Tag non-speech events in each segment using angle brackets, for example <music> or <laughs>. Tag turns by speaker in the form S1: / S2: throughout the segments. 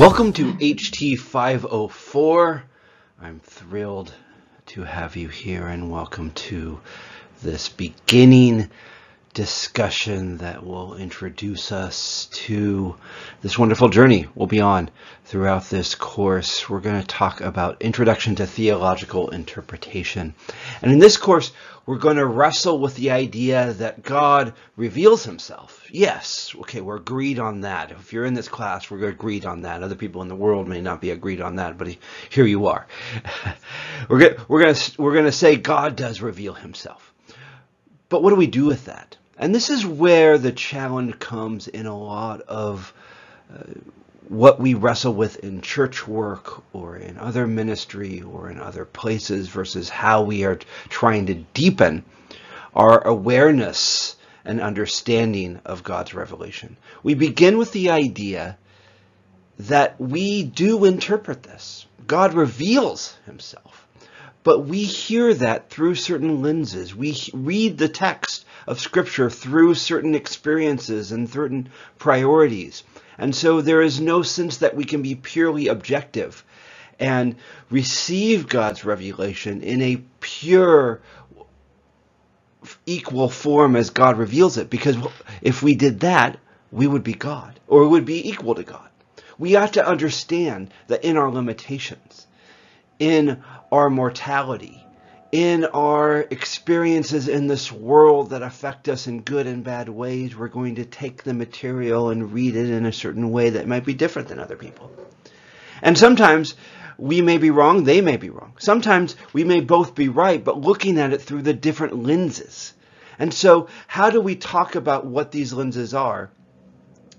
S1: Welcome to HT504. I'm thrilled to have you here and welcome to this beginning discussion that will introduce us to this wonderful journey we'll be on throughout this course. We're going to talk about Introduction to Theological Interpretation. And in this course, we're going to wrestle with the idea that God reveals himself. Yes, okay, we're agreed on that. If you're in this class, we're agreed on that. Other people in the world may not be agreed on that, but here you are. <laughs> we're going we're going to we're going to say God does reveal himself. But what do we do with that? And this is where the challenge comes in a lot of uh, what we wrestle with in church work or in other ministry or in other places versus how we are trying to deepen our awareness and understanding of God's revelation. We begin with the idea that we do interpret this. God reveals himself. But we hear that through certain lenses. We read the text of Scripture through certain experiences and certain priorities. And so there is no sense that we can be purely objective and receive God's revelation in a pure, equal form as God reveals it. Because if we did that, we would be God, or would be equal to God. We have to understand that in our limitations, in our mortality, in our experiences in this world that affect us in good and bad ways, we're going to take the material and read it in a certain way that might be different than other people. And sometimes we may be wrong, they may be wrong. Sometimes we may both be right, but looking at it through the different lenses. And so, how do we talk about what these lenses are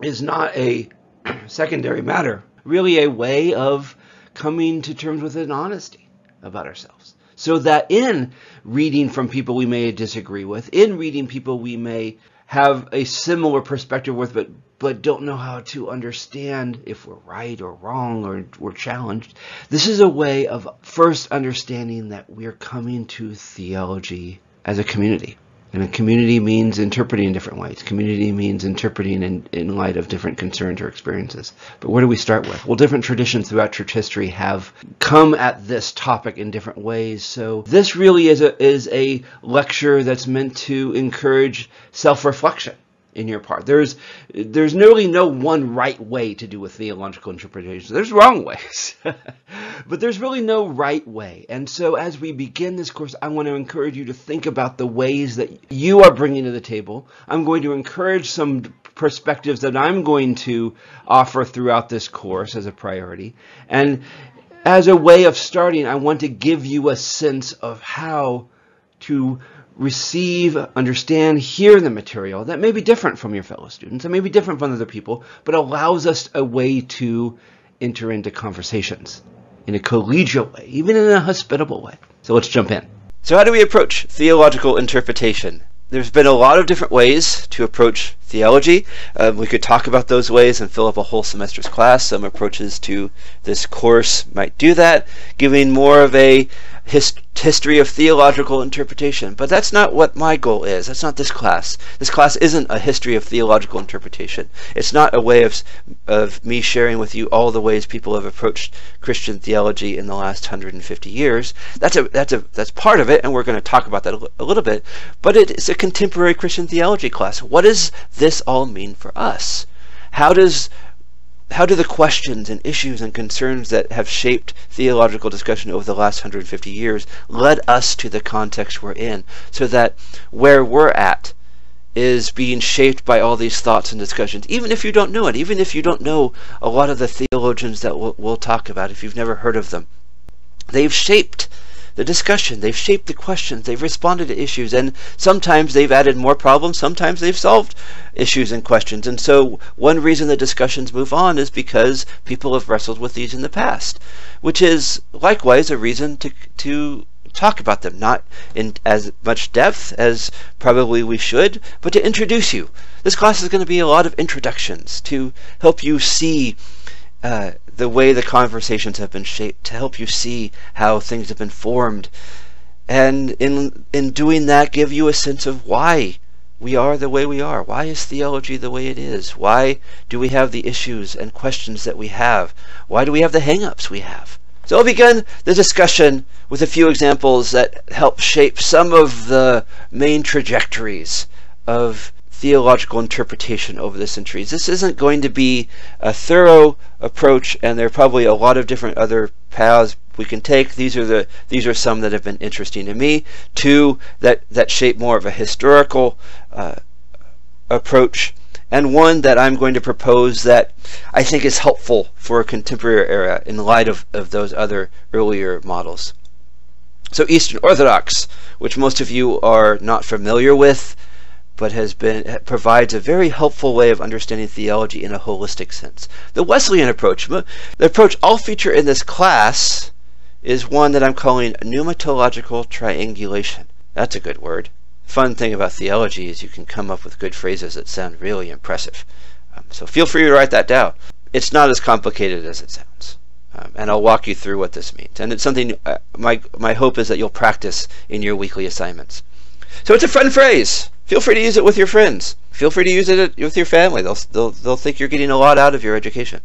S1: is not a <clears throat> secondary matter, really a way of coming to terms with an honesty about ourselves. So that in reading from people we may disagree with, in reading people we may have a similar perspective with, but but don't know how to understand if we're right or wrong or we're challenged. This is a way of first understanding that we're coming to theology as a community. And a community means interpreting in different ways. Community means interpreting in, in light of different concerns or experiences. But where do we start with? Well, different traditions throughout church history have come at this topic in different ways. So this really is a, is a lecture that's meant to encourage self-reflection in your part. There's there's really no one right way to do a theological interpretation. There's wrong ways. <laughs> but there's really no right way. And so as we begin this course, I want to encourage you to think about the ways that you are bringing to the table. I'm going to encourage some perspectives that I'm going to offer throughout this course as a priority. And as a way of starting, I want to give you a sense of how to receive, understand, hear the material that may be different from your fellow students, that may be different from other people, but allows us a way to enter into conversations in a collegial way, even in a hospitable way. So let's jump in. So how do we approach theological interpretation? There's been a lot of different ways to approach theology. Um, we could talk about those ways and fill up a whole semester's class. Some approaches to this course might do that, giving more of a hist history of theological interpretation. But that's not what my goal is. That's not this class. This class isn't a history of theological interpretation. It's not a way of, of me sharing with you all the ways people have approached Christian theology in the last 150 years. That's a that's a that's part of it, and we're going to talk about that a, a little bit. But it is a contemporary Christian theology class. What does this all mean for us? How does how do the questions and issues and concerns that have shaped theological discussion over the last 150 years led us to the context we're in? So that where we're at is being shaped by all these thoughts and discussions even if you don't know it even if you don't know a lot of the theologians that we'll, we'll talk about if you've never heard of them. They've shaped the discussion. They've shaped the questions. They've responded to issues. And sometimes they've added more problems. Sometimes they've solved issues and questions. And so one reason the discussions move on is because people have wrestled with these in the past, which is likewise a reason to, to talk about them, not in as much depth as probably we should, but to introduce you. This class is going to be a lot of introductions to help you see uh, the way the conversations have been shaped, to help you see how things have been formed, and in in doing that, give you a sense of why we are the way we are? Why is theology the way it is? Why do we have the issues and questions that we have? Why do we have the hang-ups we have? So I'll begin the discussion with a few examples that help shape some of the main trajectories of theological interpretation over the centuries. This isn't going to be a thorough approach, and there are probably a lot of different other paths we can take. These are the these are some that have been interesting to me. Two that that shape more of a historical uh, approach, and one that I'm going to propose that I think is helpful for a contemporary era in light of, of those other earlier models. So Eastern Orthodox, which most of you are not familiar with, but has been provides a very helpful way of understanding theology in a holistic sense. The Wesleyan approach, the approach I'll feature in this class is one that I'm calling pneumatological triangulation. That's a good word. Fun thing about theology is you can come up with good phrases that sound really impressive. Um, so feel free to write that down. It's not as complicated as it sounds. Um, and I'll walk you through what this means. And it's something, uh, my, my hope is that you'll practice in your weekly assignments. So it's a fun phrase. Feel free to use it with your friends. Feel free to use it with your family. They'll, they'll, they'll think you're getting a lot out of your education.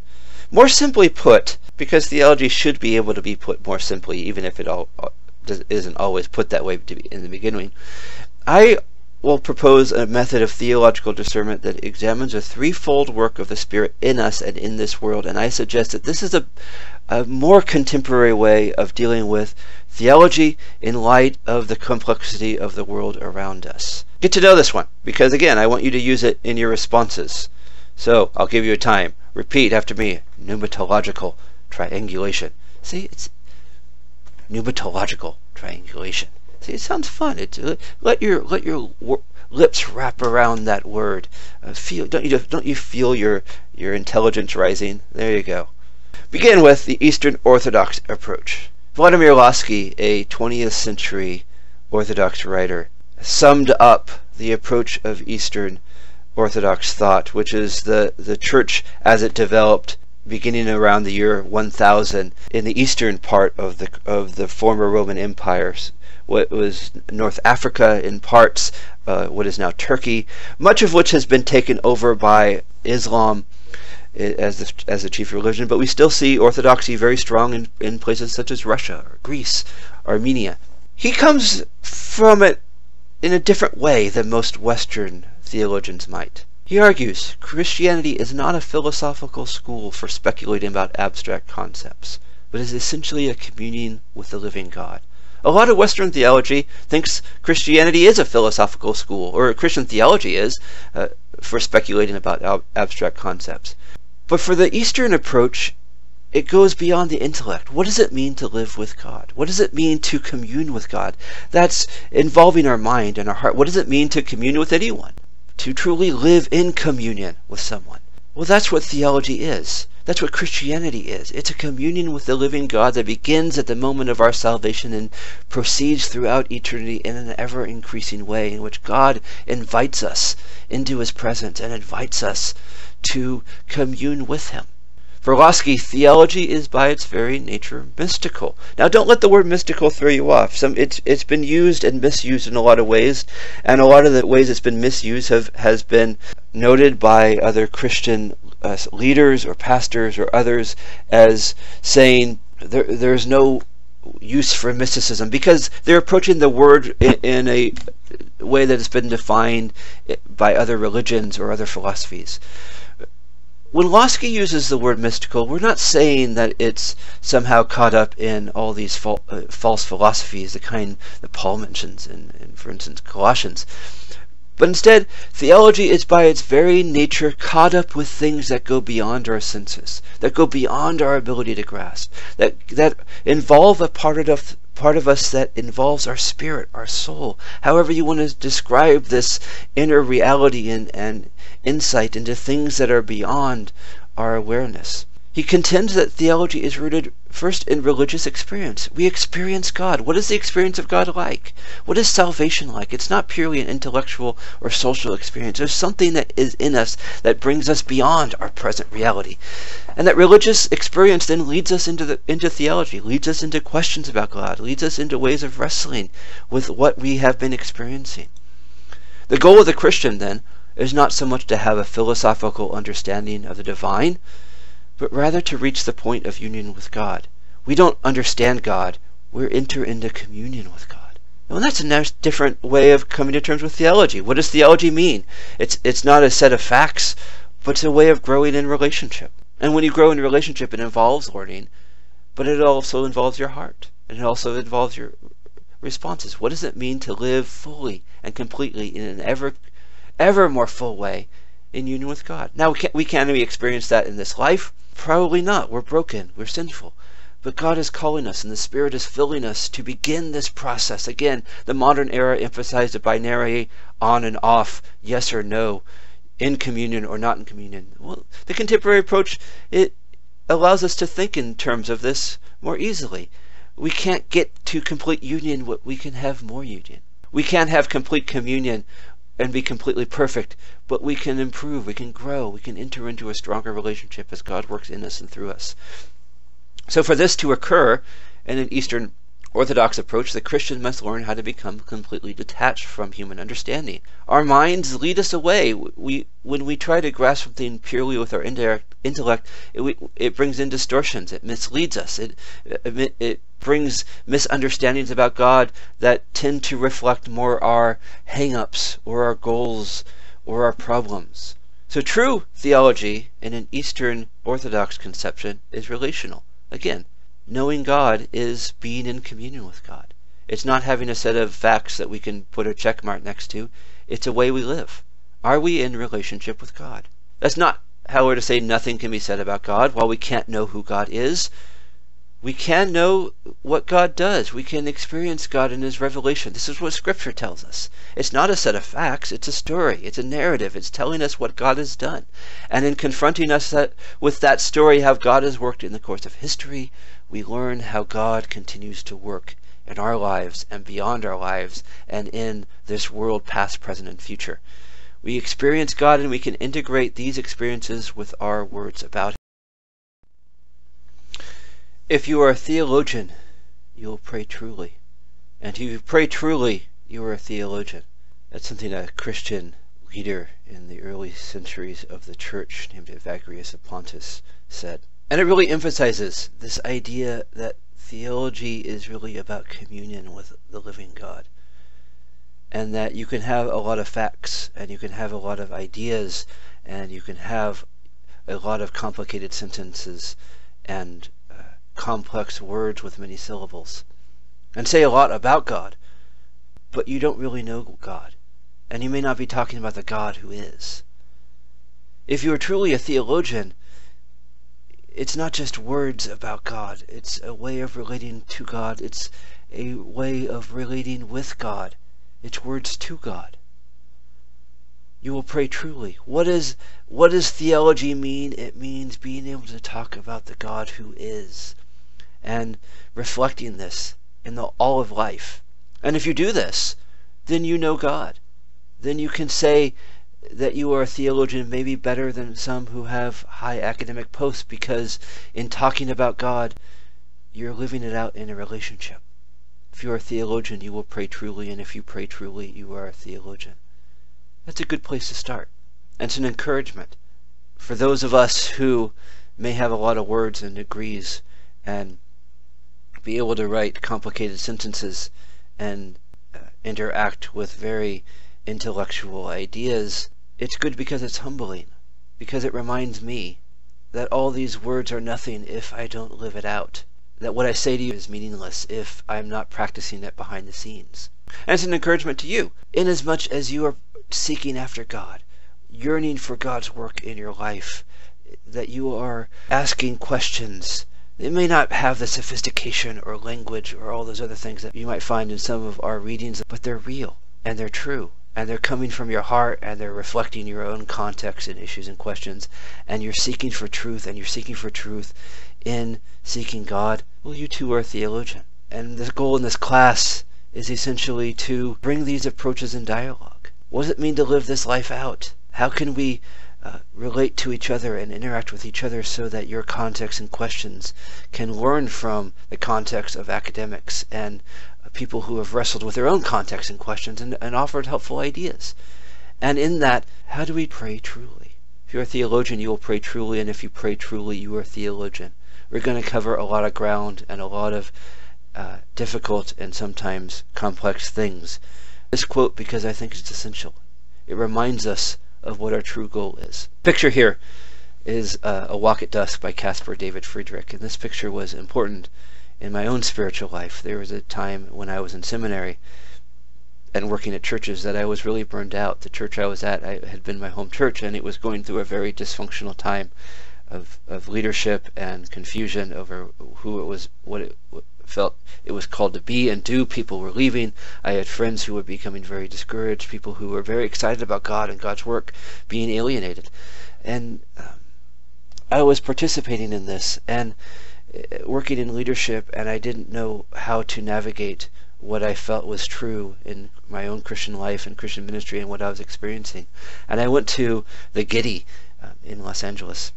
S1: More simply put, because theology should be able to be put more simply, even if it all uh, isn't always put that way to be in the beginning, I will propose a method of theological discernment that examines a threefold work of the Spirit in us and in this world. And I suggest that this is a, a more contemporary way of dealing with theology in light of the complexity of the world around us. Get to know this one, because again, I want you to use it in your responses. So I'll give you a time. Repeat after me. Pneumatological triangulation. See, it's pneumatological triangulation. See, it sounds fun. It uh, let your let your lips wrap around that word. Uh, feel don't you don't you feel your your intelligence rising? There you go. Begin with the Eastern Orthodox approach. Vladimir Lossky, a 20th century Orthodox writer, summed up the approach of Eastern Orthodox thought, which is the, the church as it developed beginning around the year 1000 in the eastern part of the of the former Roman empires. What was North Africa in parts, uh, what is now Turkey, much of which has been taken over by Islam as the, as the chief religion, but we still see orthodoxy very strong in, in places such as Russia or Greece, Armenia. He comes from it in a different way than most Western theologians might. He argues Christianity is not a philosophical school for speculating about abstract concepts, but is essentially a communion with the living God. A lot of Western theology thinks Christianity is a philosophical school, or Christian theology is, uh, for speculating about ab- abstract concepts. But for the Eastern approach, it goes beyond the intellect. What does it mean to live with God? What does it mean to commune with God? That's involving our mind and our heart. What does it mean to commune with anyone? To truly live in communion with someone. Well, that's what theology is. That's what Christianity is. It's a communion with the living God that begins at the moment of our salvation and proceeds throughout eternity in an ever increasing way, in which God invites us into his presence and invites us to commune with him. For Lossky, theology is by its very nature mystical. Now, don't let the word mystical throw you off. Some it's it's been used and misused in a lot of ways, and a lot of the ways it's been misused have has been noted by other Christian uh, leaders or pastors or others as saying there there's no use for mysticism because they're approaching the word in, in a way that has been defined by other religions or other philosophies when Lossky uses the word mystical, we're not saying that it's somehow caught up in all these fal- uh, false philosophies, the kind that Paul mentions in, in, for instance, Colossians. But instead, theology is by its very nature caught up with things that go beyond our senses, that go beyond our ability to grasp, that, that involve a part of, part of us that involves our spirit, our soul, however you want to describe this inner reality and, and insight into things that are beyond our awareness. He contends that theology is rooted first in religious experience. We experience God. What is the experience of God like? What is salvation like? It's not purely an intellectual or social experience. There's something that is in us that brings us beyond our present reality. And that religious experience then leads us into the into theology, leads us into questions about God, leads us into ways of wrestling with what we have been experiencing. The goal of the Christian, then, is not so much to have a philosophical understanding of the divine, but rather to reach the point of union with God. We don't understand God, we enter into communion with God. Well, that's a nice different way of coming to terms with theology. What does theology mean? It's it's not a set of facts, but it's a way of growing in relationship. And when you grow in relationship, it involves learning, but it also involves your heart, and it also involves your responses. What does it mean to live fully and completely in an ever ever more full way in union with God. Now, we, can, we can we experience that in this life? Probably not. We're broken. We're sinful. But God is calling us, and the Spirit is filling us to begin this process. Again, the modern era emphasized a binary on and off, yes or no, in communion or not in communion. Well, the contemporary approach it allows us to think in terms of this more easily. We can't get to complete union, but we can have more union. We can't have complete communion and be completely perfect, but we can improve, we can grow, we can enter into a stronger relationship as God works in us and through us. So, for this to occur in an Eastern Orthodox approach, the Christian must learn how to become completely detached from human understanding. Our minds lead us away. We, when we try to grasp something purely with our intellect, it, it brings in distortions. It misleads us. It, it, it brings misunderstandings about God that tend to reflect more our hang-ups or our goals or our problems. So true theology in an Eastern Orthodox conception is relational. Again, knowing God is being in communion with God. It's not having a set of facts that we can put a check mark next to. It's a way we live. Are we in relationship with God? That's not, however, to say nothing can be said about God. While we can't know who God is, we can know what God does. We can experience God in His revelation. This is what Scripture tells us. It's not a set of facts, it's a story, it's a narrative. It's telling us what God has done. And in confronting us that, with that story, how God has worked in the course of history, we learn how God continues to work in our lives and beyond our lives and in this world, past, present, and future. We experience God and we can integrate these experiences with our words about Him. If you are a theologian, you will pray truly. And if you pray truly, you are a theologian. That's something a Christian leader in the early centuries of the church named Evagrius of Pontus said. And it really emphasizes this idea that theology is really about communion with the living God. And that you can have a lot of facts and you can have a lot of ideas and you can have a lot of complicated sentences and uh, complex words with many syllables and say a lot about God, but you don't really know God, and you may not be talking about the God who is. If you are truly a theologian, it's not just words about God, it's a way of relating to God, it's a way of relating with God, it's words to God. You will pray truly. What is what does theology mean? It means being able to talk about the God who is and reflecting this in the all of life. And if you do this, then you know God. Then you can say that you are a theologian may be better than some who have high academic posts because in talking about God, you're living it out in a relationship. If you're a theologian, you will pray truly, and if you pray truly, you are a theologian. That's a good place to start. And it's an encouragement for those of us who may have a lot of words and degrees and be able to write complicated sentences and uh, interact with very intellectual ideas, it's good because it's humbling, because it reminds me that all these words are nothing if I don't live it out. That what I say to you is meaningless if I'm not practicing it behind the scenes. And it's an encouragement to you, inasmuch as you are seeking after God, yearning for God's work in your life, that you are asking questions it may not have the sophistication or language or all those other things that you might find in some of our readings, but they're real and they're true and they're coming from your heart and they're reflecting your own context and issues and questions and you're seeking for truth and you're seeking for truth in seeking God. Well, you too are a theologian. And the goal in this class is essentially to bring these approaches in dialogue. What does it mean to live this life out? How can we uh, relate to each other and interact with each other so that your context and questions can learn from the context of academics and people who have wrestled with their own context and questions and, and offered helpful ideas. And in that, how do we pray truly? If you're a theologian, you will pray truly, and if you pray truly, you are a theologian. We're going to cover a lot of ground and a lot of uh, difficult and sometimes complex things. This quote, because I think it's essential, it reminds us of what our true goal is. Picture here is uh, A Walk at Dusk by Caspar David Friedrich, and this picture was important in my own spiritual life. There was a time when I was in seminary and working at churches that I was really burned out. The church I was at I, had been my home church, and it was going through a very dysfunctional time of, of leadership and confusion over who it was, what it felt it was called to be and do. People were leaving. I had friends who were becoming very discouraged, people who were very excited about God and God's work being alienated. And um, I was participating in this and working in leadership, and I didn't know how to navigate what I felt was true in my own Christian life and Christian ministry and what I was experiencing. And I went to the Getty uh, in Los Angeles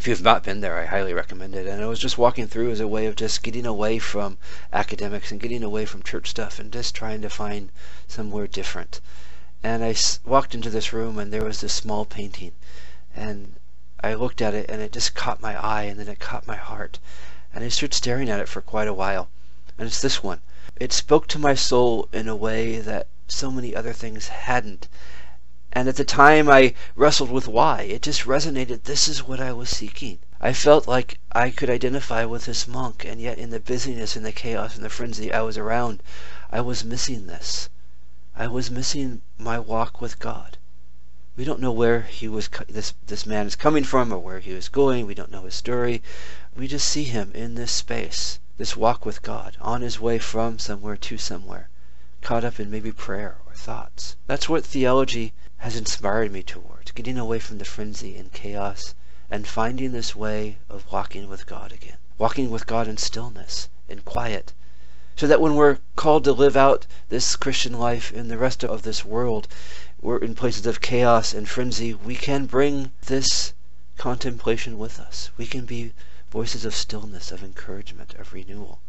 S1: if you've not been there, I highly recommend it. And I was just walking through as a way of just getting away from academics and getting away from church stuff and just trying to find somewhere different. And I walked into this room and there was this small painting. And I looked at it and it just caught my eye and then it caught my heart. And I stood staring at it for quite a while. And it's this one. It spoke to my soul in a way that so many other things hadn't. And at the time I wrestled with why. It just resonated. This is what I was seeking. I felt like I could identify with this monk, and yet in the busyness and the chaos and the frenzy I was around, I was missing this. I was missing my walk with God. We don't know where he was this this man is coming from or where he was going. We don't know his story. We just see him in this space, this walk with God, on his way from somewhere to somewhere, caught up in maybe prayer or thoughts. That's what theology has inspired me towards, getting away from the frenzy and chaos and finding this way of walking with God again. Walking with God in stillness, in quiet, so that when we're called to live out this Christian life in the rest of this world, we're in places of chaos and frenzy, we can bring this contemplation with us. We can be voices of stillness, of encouragement, of renewal,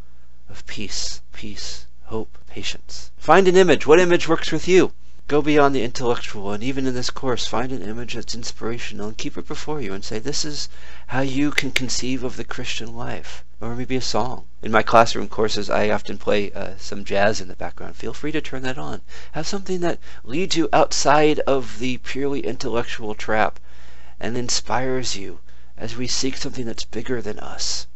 S1: of peace, peace, hope, patience. Find an image. What image works with you? Go beyond the intellectual, and even in this course, find an image that's inspirational and keep it before you and say, This is how you can conceive of the Christian life. Or maybe a song. In my classroom courses, I often play uh, some jazz in the background. Feel free to turn that on. Have something that leads you outside of the purely intellectual trap and inspires you as we seek something that's bigger than us,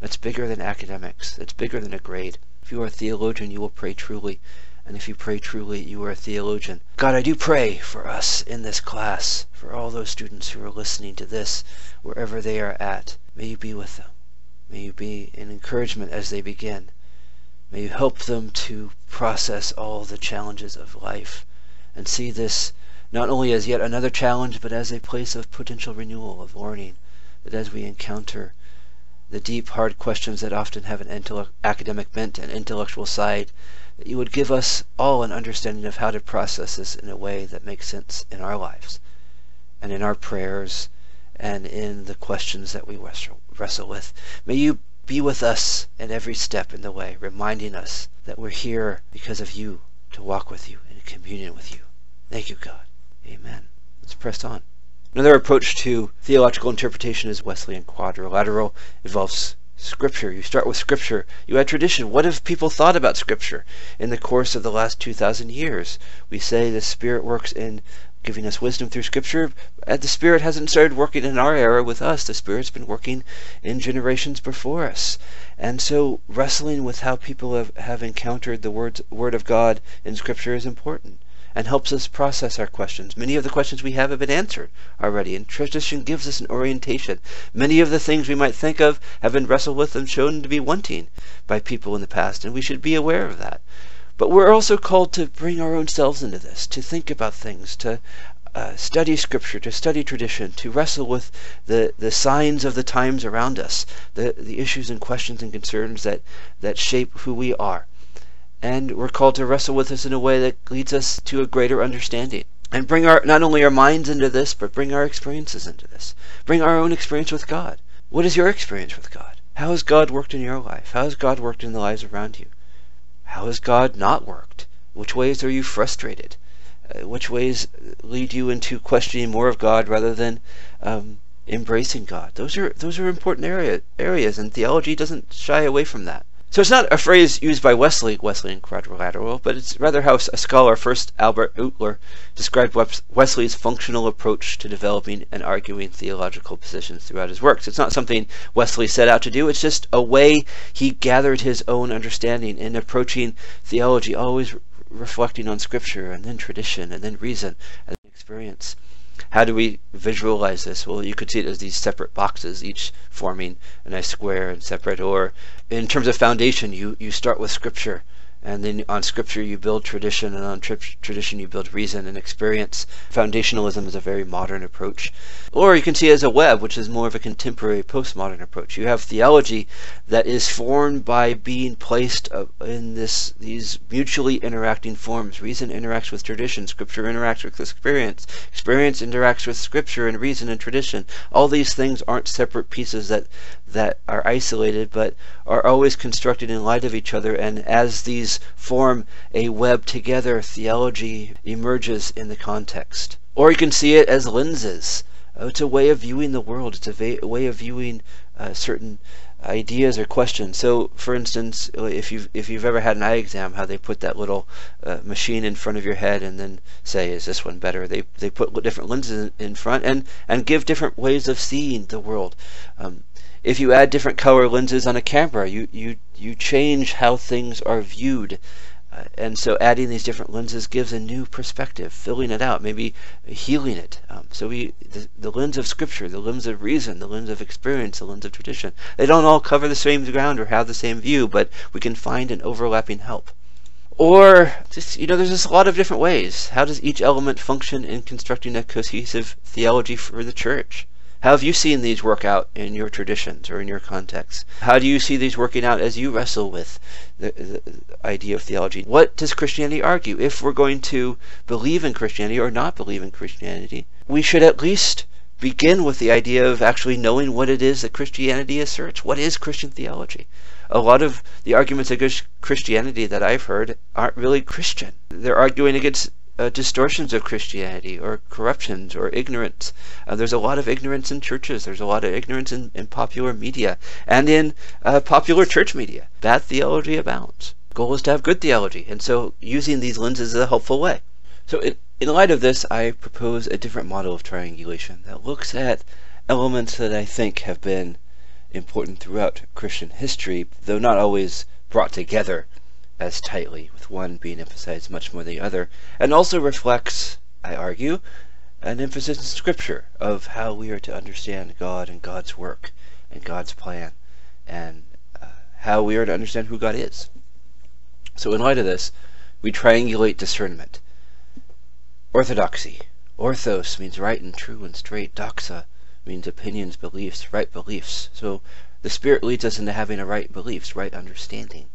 S1: that's bigger than academics, that's bigger than a grade. If you are a theologian, you will pray truly and if you pray truly, you are a theologian. God, I do pray for us in this class, for all those students who are listening to this, wherever they are at. May you be with them. May you be an encouragement as they begin. May you help them to process all the challenges of life and see this not only as yet another challenge, but as a place of potential renewal, of learning, that as we encounter the deep, hard questions that often have an academic bent and intellectual side, that you would give us all an understanding of how to process this in a way that makes sense in our lives and in our prayers and in the questions that we wrestle, with. May you be with us at every step in the way, reminding us that we're here because of you, to walk with you, in communion with you. Thank you, God. Amen. Let's press on. Another approach to theological interpretation is Wesleyan quadrilateral. It involves Scripture. You start with Scripture. You add tradition. What have people thought about Scripture in the course of the last 2,000 years? We say the Spirit works in giving us wisdom through Scripture. And the Spirit hasn't started working in our era with us. The Spirit's been working in generations before us. And so wrestling with how people have, have encountered the words, Word of God in Scripture is important and helps us process our questions. Many of the questions we have have been answered already, and tradition gives us an orientation. Many of the things we might think of have been wrestled with and shown to be wanting by people in the past, and we should be aware of that. But we're also called to bring our own selves into this, to think about things, to uh, study scripture, to study tradition, to wrestle with the, the signs of the times around us, the, the issues and questions and concerns that, that shape who we are and we're called to wrestle with this in a way that leads us to a greater understanding and bring our not only our minds into this but bring our experiences into this bring our own experience with god what is your experience with god how has god worked in your life how has god worked in the lives around you how has God not worked? Which ways are you frustrated? Uh, which ways lead you into questioning more of God rather than um, embracing God? Those are those are important area, areas, and theology doesn't shy away from that. So it's not a phrase used by Wesley, Wesleyan quadrilateral, but it's rather how a scholar, first Albert Outler, described Wesley's functional approach to developing and arguing theological positions throughout his works. It's not something Wesley set out to do, it's just a way he gathered his own understanding in approaching theology, always reflecting on Scripture and then tradition and then reason and experience. How do we visualize this? Well, you could see it as these separate boxes, each forming a nice square and separate. Or in terms of foundation, you, you start with Scripture and then on scripture you build tradition and on tri- tradition you build reason and experience. Foundationalism is a very modern approach. Or you can see it as a web which is more of a contemporary postmodern approach. You have theology that is formed by being placed in this these mutually interacting forms. Reason interacts with tradition scripture interacts with experience experience interacts with scripture and reason and tradition. All these things aren't separate pieces that that are isolated but are always constructed in light of each other and as these form a web together theology emerges in the context or you can see it as lenses uh, it's a way of viewing the world it's a, way of viewing uh, certain ideas or questions. So, for instance, if you've if you've ever had an eye exam, how they put that little uh, machine in front of your head and then say, "Is this one better?" They they put different lenses in front and and give different ways of seeing the world. Um, if you add different color lenses on a camera, you you you change how things are viewed. Uh, and so adding these different lenses gives a new perspective, filling it out, maybe healing it. Um, so we the, the, lens of scripture, the lens of reason, the lens of experience, the lens of tradition, they don't all cover the same ground or have the same view, but we can find an overlapping help. Or just you know, there's just a lot of different ways. How does each element function in constructing a cohesive theology for the church? How have you seen these work out in your traditions or in your context? How do you see these working out as you wrestle with the, the, idea of theology? What does Christianity argue? If we're going to believe in Christianity or not believe in Christianity, we should at least begin with the idea of actually knowing what it is that Christianity asserts. What is Christian theology? A lot of the arguments against Christianity that I've heard aren't really Christian. They're arguing against uh, distortions of Christianity or corruptions or ignorance. Uh, there's a lot of ignorance in churches. There's a lot of ignorance in, in popular media and in uh, popular church media. Bad theology abounds. Goal is to have good theology, and so using these lenses is a helpful way. So, in, in light of this, I propose a different model of triangulation that looks at elements that I think have been important throughout Christian history, though not always brought together as tightly, with one being emphasized much more than the other, and also reflects, I argue, an emphasis in Scripture of how we are to understand God and God's work and God's plan, and uh, how we are to understand who God is. So, in light of this, we triangulate discernment. Orthodoxy. Orthos means right and true and straight. Doxa means opinions, beliefs, right beliefs. So, the Spirit leads us into having a right beliefs, right understanding.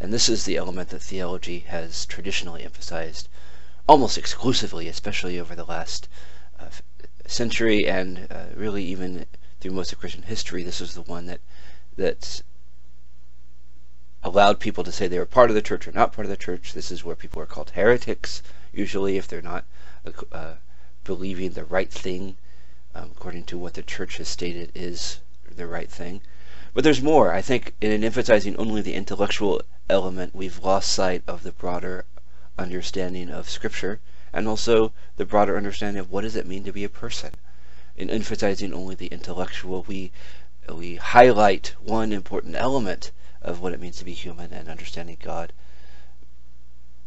S1: And this is the element that theology has traditionally emphasized almost exclusively, especially over the last uh, century and uh, really even through most of Christian history. This is the one that that allowed people to say they were part of the church or not part of the church. This is where people are called heretics, usually if they're not uh, uh believing the right thing um, according to what the church has stated is the right thing. But there's more. I think in emphasizing only the intellectual element, we've lost sight of the broader understanding of Scripture and also the broader understanding of what does it mean to be a person. In emphasizing only the intellectual, we we highlight one important element of what it means to be human and understanding God.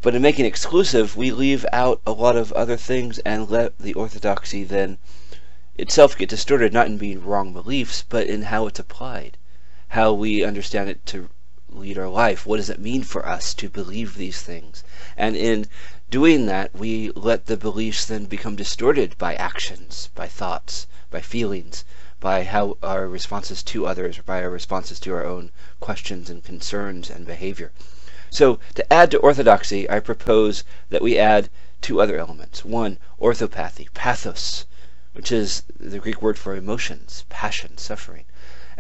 S1: But in making exclusive, we leave out a lot of other things and let the orthodoxy then itself get distorted, not in being wrong beliefs, but in how it's applied, how we understand it to lead our life? What does it mean for us to believe these things? And in doing that, we let the beliefs then become distorted by actions, by thoughts, by feelings, by how our responses to others, or by our responses to our own questions and concerns and behavior. So, to add to orthodoxy, I propose that we add two other elements. One, orthopathy, pathos, which is the Greek word for emotions, passion, suffering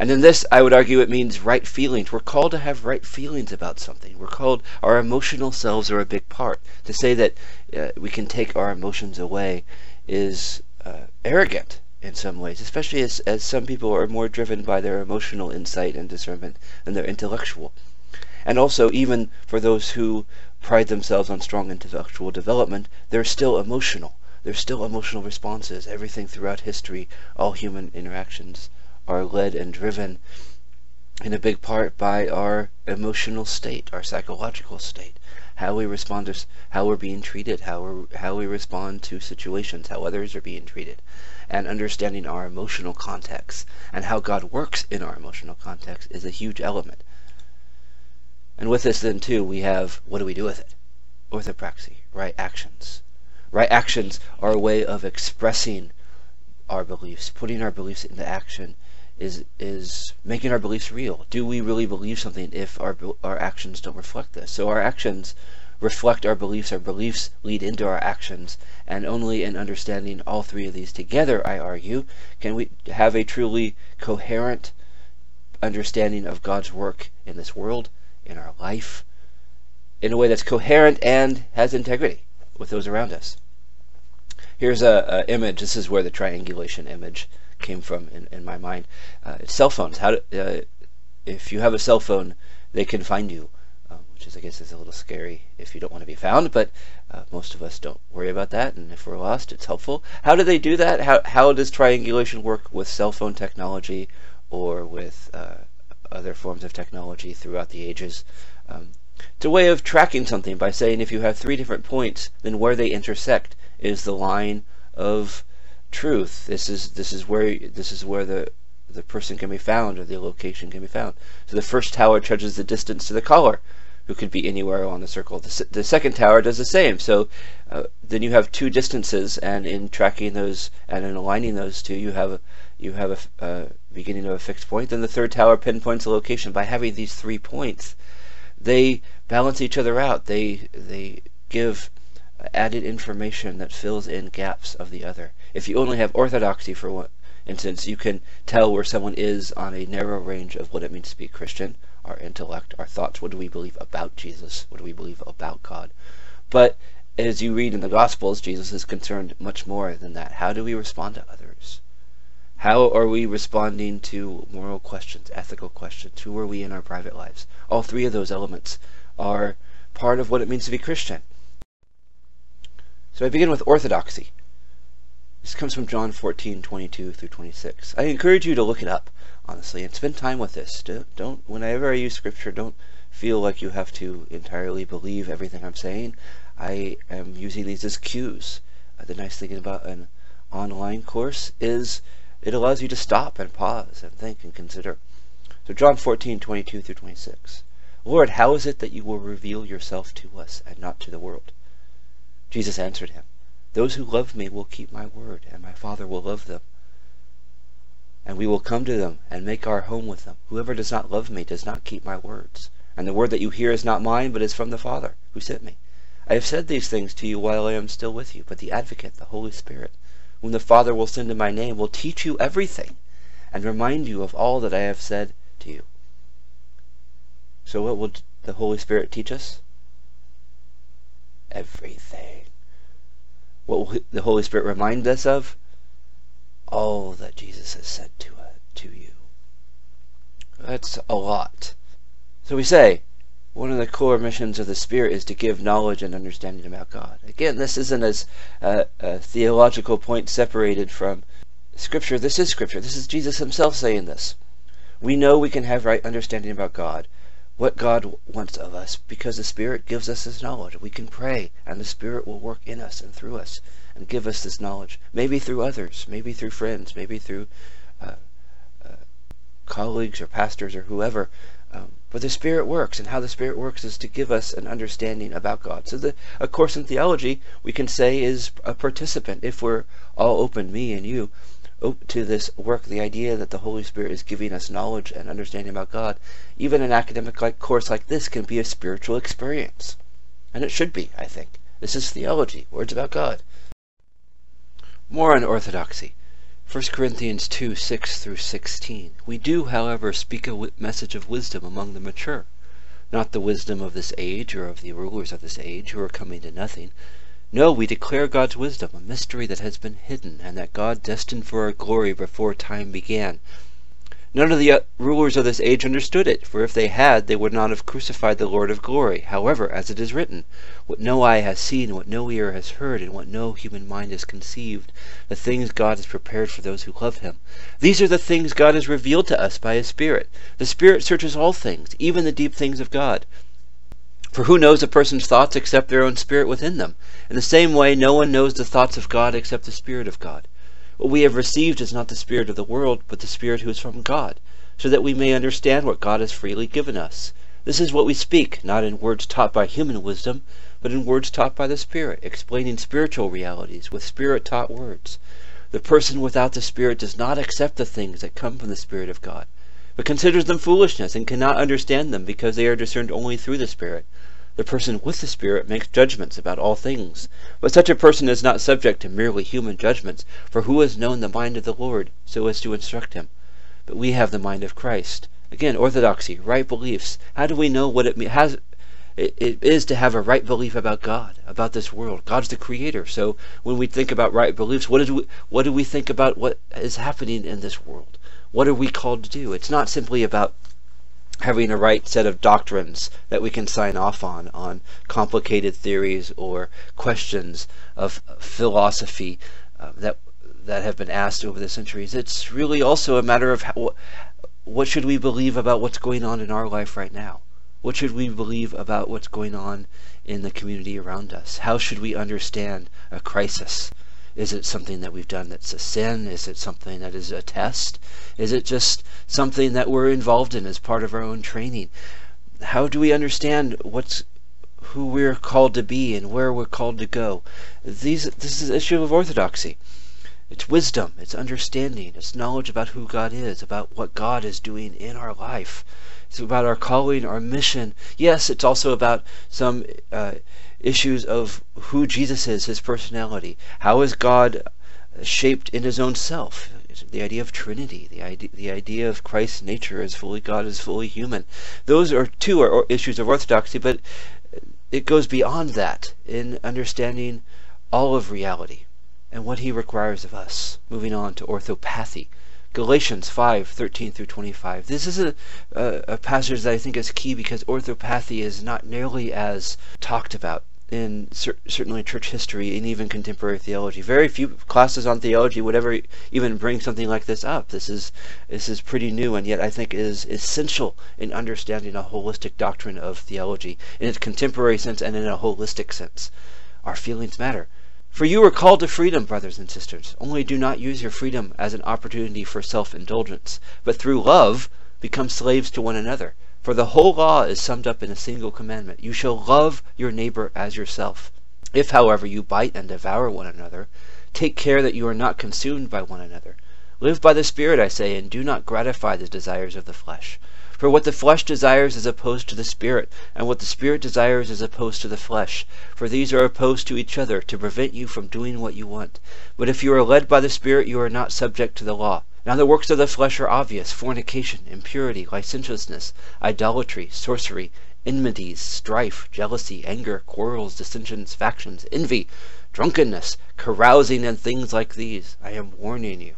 S1: And in this, I would argue it means right feelings. We're called to have right feelings about something. We're called, our emotional selves are a big part. To say that uh, we can take our emotions away is uh, arrogant in some ways, especially as, as some people are more driven by their emotional insight and discernment than their intellectual. And also, even for those who pride themselves on strong intellectual development, they're still emotional. There's still emotional responses. Everything throughout history, all human interactions are led and driven in a big part by our emotional state, our psychological state, how we respond to, how we're being treated, how we how we respond to situations, how others are being treated, and understanding our emotional context and how God works in our emotional context is a huge element. And with this then too, we have what do we do with it? Orthopraxy, right actions. Right actions are a way of expressing our beliefs, putting our beliefs into action is is making our beliefs real. Do we really believe something if our our actions don't reflect this? So our actions reflect our beliefs, our beliefs lead into our actions, and only in understanding all three of these together, I argue, can we have a truly coherent understanding of God's work in this world, in our life, in a way that's coherent and has integrity with those around us. Here's a, a image. This is where the triangulation image came from in, in my mind. Uh, it's cell phones. How do, uh, if you have a cell phone, they can find you, uh, which is I guess is a little scary if you don't want to be found. But uh, most of us don't worry about that, and if we're lost, it's helpful. How do they do that? How how does triangulation work with cell phone technology or with uh, other forms of technology throughout the ages? Um, it's a way of tracking something by saying if you have three different points, then where they intersect is the line of truth. This is this is where this is where the the person can be found or the location can be found. So the first tower judges the distance to the caller, who could be anywhere on the circle. The, the second tower does the same. So uh, then you have two distances, and in tracking those and in aligning those two, you have a, you have a beginning of a fixed point. Then the third tower pinpoints the location. By having these three points, they balance each other out. They they give added information that fills in gaps of the other. If you only have orthodoxy, for instance, you can tell where someone is on a narrow range of what it means to be Christian, our intellect, our thoughts, what do we believe about Jesus, what do we believe about God. But as you read in the Gospels, Jesus is concerned much more than that. How do we respond to others? How are we responding to moral questions, ethical questions? Who are we in our private lives? All three of those elements are part of what it means to be Christian. So I begin with orthodoxy. This comes from John 14, 22 through 26. I encourage you to look it up, honestly, and spend time with this. Don't, whenever I use scripture, don't feel like you have to entirely believe everything I'm saying. I am using these as cues. Uh, the nice thing about an online course is it allows you to stop and pause and think and consider. So John 14, 22 through 26. Lord, how is it that you will reveal yourself to us and not to the world? Jesus answered him, Those who love me will keep my word, and my Father will love them. And we will come to them and make our home with them. Whoever does not love me does not keep my words. And the word that you hear is not mine, but is from the Father, who sent me. I have said these things to you while I am still with you, but the Advocate, the Holy Spirit, whom the Father will send in my name, will teach you everything, and remind you of all that I have said to you. So what will the Holy Spirit teach us? Everything. What the Holy Spirit remind us of? All that Jesus has said to, uh, to you. That's a lot. So we say, one of the core missions of the Spirit is to give knowledge and understanding about God. Again, this isn't as uh, a theological point separated from Scripture. This is Scripture. This is Jesus himself saying this. We know we can have right understanding about God what God wants of us because the Spirit gives us this knowledge. We can pray, and the Spirit will work in us and through us and give us this knowledge. Maybe through others, maybe through friends, maybe through uh, uh, colleagues or pastors or whoever. Um, but the Spirit works, and how the Spirit works is to give us an understanding about God. So, the, a course in theology, we can say, is a participant if we're all open, me and you, to this work, the idea that the Holy Spirit is giving us knowledge and understanding about God, even an academic like course like this can be a spiritual experience. And it should be, I think. This is theology, words about God. More on orthodoxy. 1 Corinthians 2 6 through 16. We do, however, speak a message of wisdom among the mature, not the wisdom of this age or of the rulers of this age who are coming to nothing. No, we declare God's wisdom, a mystery that has been hidden, and that God destined for our glory before time began. None of the uh, rulers of this age understood it, for if they had, they would not have crucified the Lord of glory. However, as it is written, What no eye has seen, what no ear has heard, and what no human mind has conceived, the things God has prepared for those who love him. These are the things God has revealed to us by his Spirit. The Spirit searches all things, even the deep things of God. For who knows a person's thoughts except their own spirit within them? In the same way, no one knows the thoughts of God except the Spirit of God. What we have received is not the Spirit of the world, but the Spirit who is from God, so that we may understand what God has freely given us. This is what we speak, not in words taught by human wisdom, but in words taught by the Spirit, explaining spiritual realities with Spirit taught words. The person without the Spirit does not accept the things that come from the Spirit of God, but considers them foolishness and cannot understand them because they are discerned only through the Spirit. The person with the Spirit makes judgments about all things. But such a person is not subject to merely human judgments, for who has known the mind of the Lord so as to instruct him? But we have the mind of Christ. Again, orthodoxy, right beliefs. How do we know what it has? It, is to have a right belief about God, about this world. God's the creator. So when we think about right beliefs, what, is we, what do we think about what is happening in this world? What are we called to do? It's not simply about having a right set of doctrines that we can sign off on, on complicated theories or questions of philosophy uh, that that have been asked over the centuries. It's really also a matter of how, what should we believe about what's going on in our life right now? What should we believe about what's going on in the community around us? How should we understand a crisis? Is it something that we've done that's a sin? Is it something that is a test? Is it just something that we're involved in as part of our own training? How do we understand what's who we're called to be and where we're called to go? These this is an issue of orthodoxy. It's wisdom, it's understanding, it's knowledge about who God is, about what God is doing in our life. It's about our calling, our mission. Yes, it's also about some uh, issues of who Jesus is, his personality. How is God shaped in his own self? The idea of Trinity, the idea, the idea of Christ's nature as fully God, as fully human. Those are two are issues of orthodoxy, but it goes beyond that in understanding all of reality and what he requires of us. Moving on to orthopathy. Galatians 5, 13 through 25. This is a, a, a, passage that I think is key because orthopathy is not nearly as talked about in cer certainly church history and even contemporary theology. Very few classes on theology would ever even bring something like this up. This is this is pretty new and yet I think is essential in understanding a holistic doctrine of theology in its contemporary sense and in a holistic sense. Our feelings matter. For you are called to freedom, brothers and sisters. Only do not use your freedom as an opportunity for self-indulgence, but through love become slaves to one another. For the whole law is summed up in a single commandment. You shall love your neighbor as yourself. If, however, you bite and devour one another, take care that you are not consumed by one another. Live by the Spirit, I say, and do not gratify the desires of the flesh. For what the flesh desires is opposed to the Spirit, and what the Spirit desires is opposed to the flesh. For these are opposed to each other, to prevent you from doing what you want. But if you are led by the Spirit, you are not subject to the law. Now the works of the flesh are obvious fornication, impurity, licentiousness, idolatry, sorcery, enmities, strife, jealousy, anger, quarrels, dissensions, factions, envy, drunkenness, carousing, and things like these. I am warning you,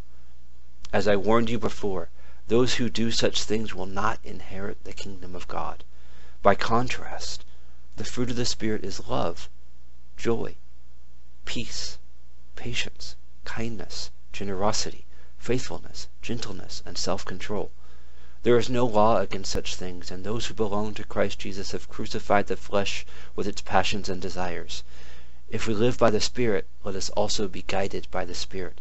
S1: as I warned you before those who do such things will not inherit the kingdom of God. By contrast, the fruit of the Spirit is love, joy, peace, patience, kindness, generosity, faithfulness, gentleness, and self-control. There is no law against such things, and those who belong to Christ Jesus have crucified the flesh with its passions and desires. If we live by the Spirit, let us also be guided by the Spirit.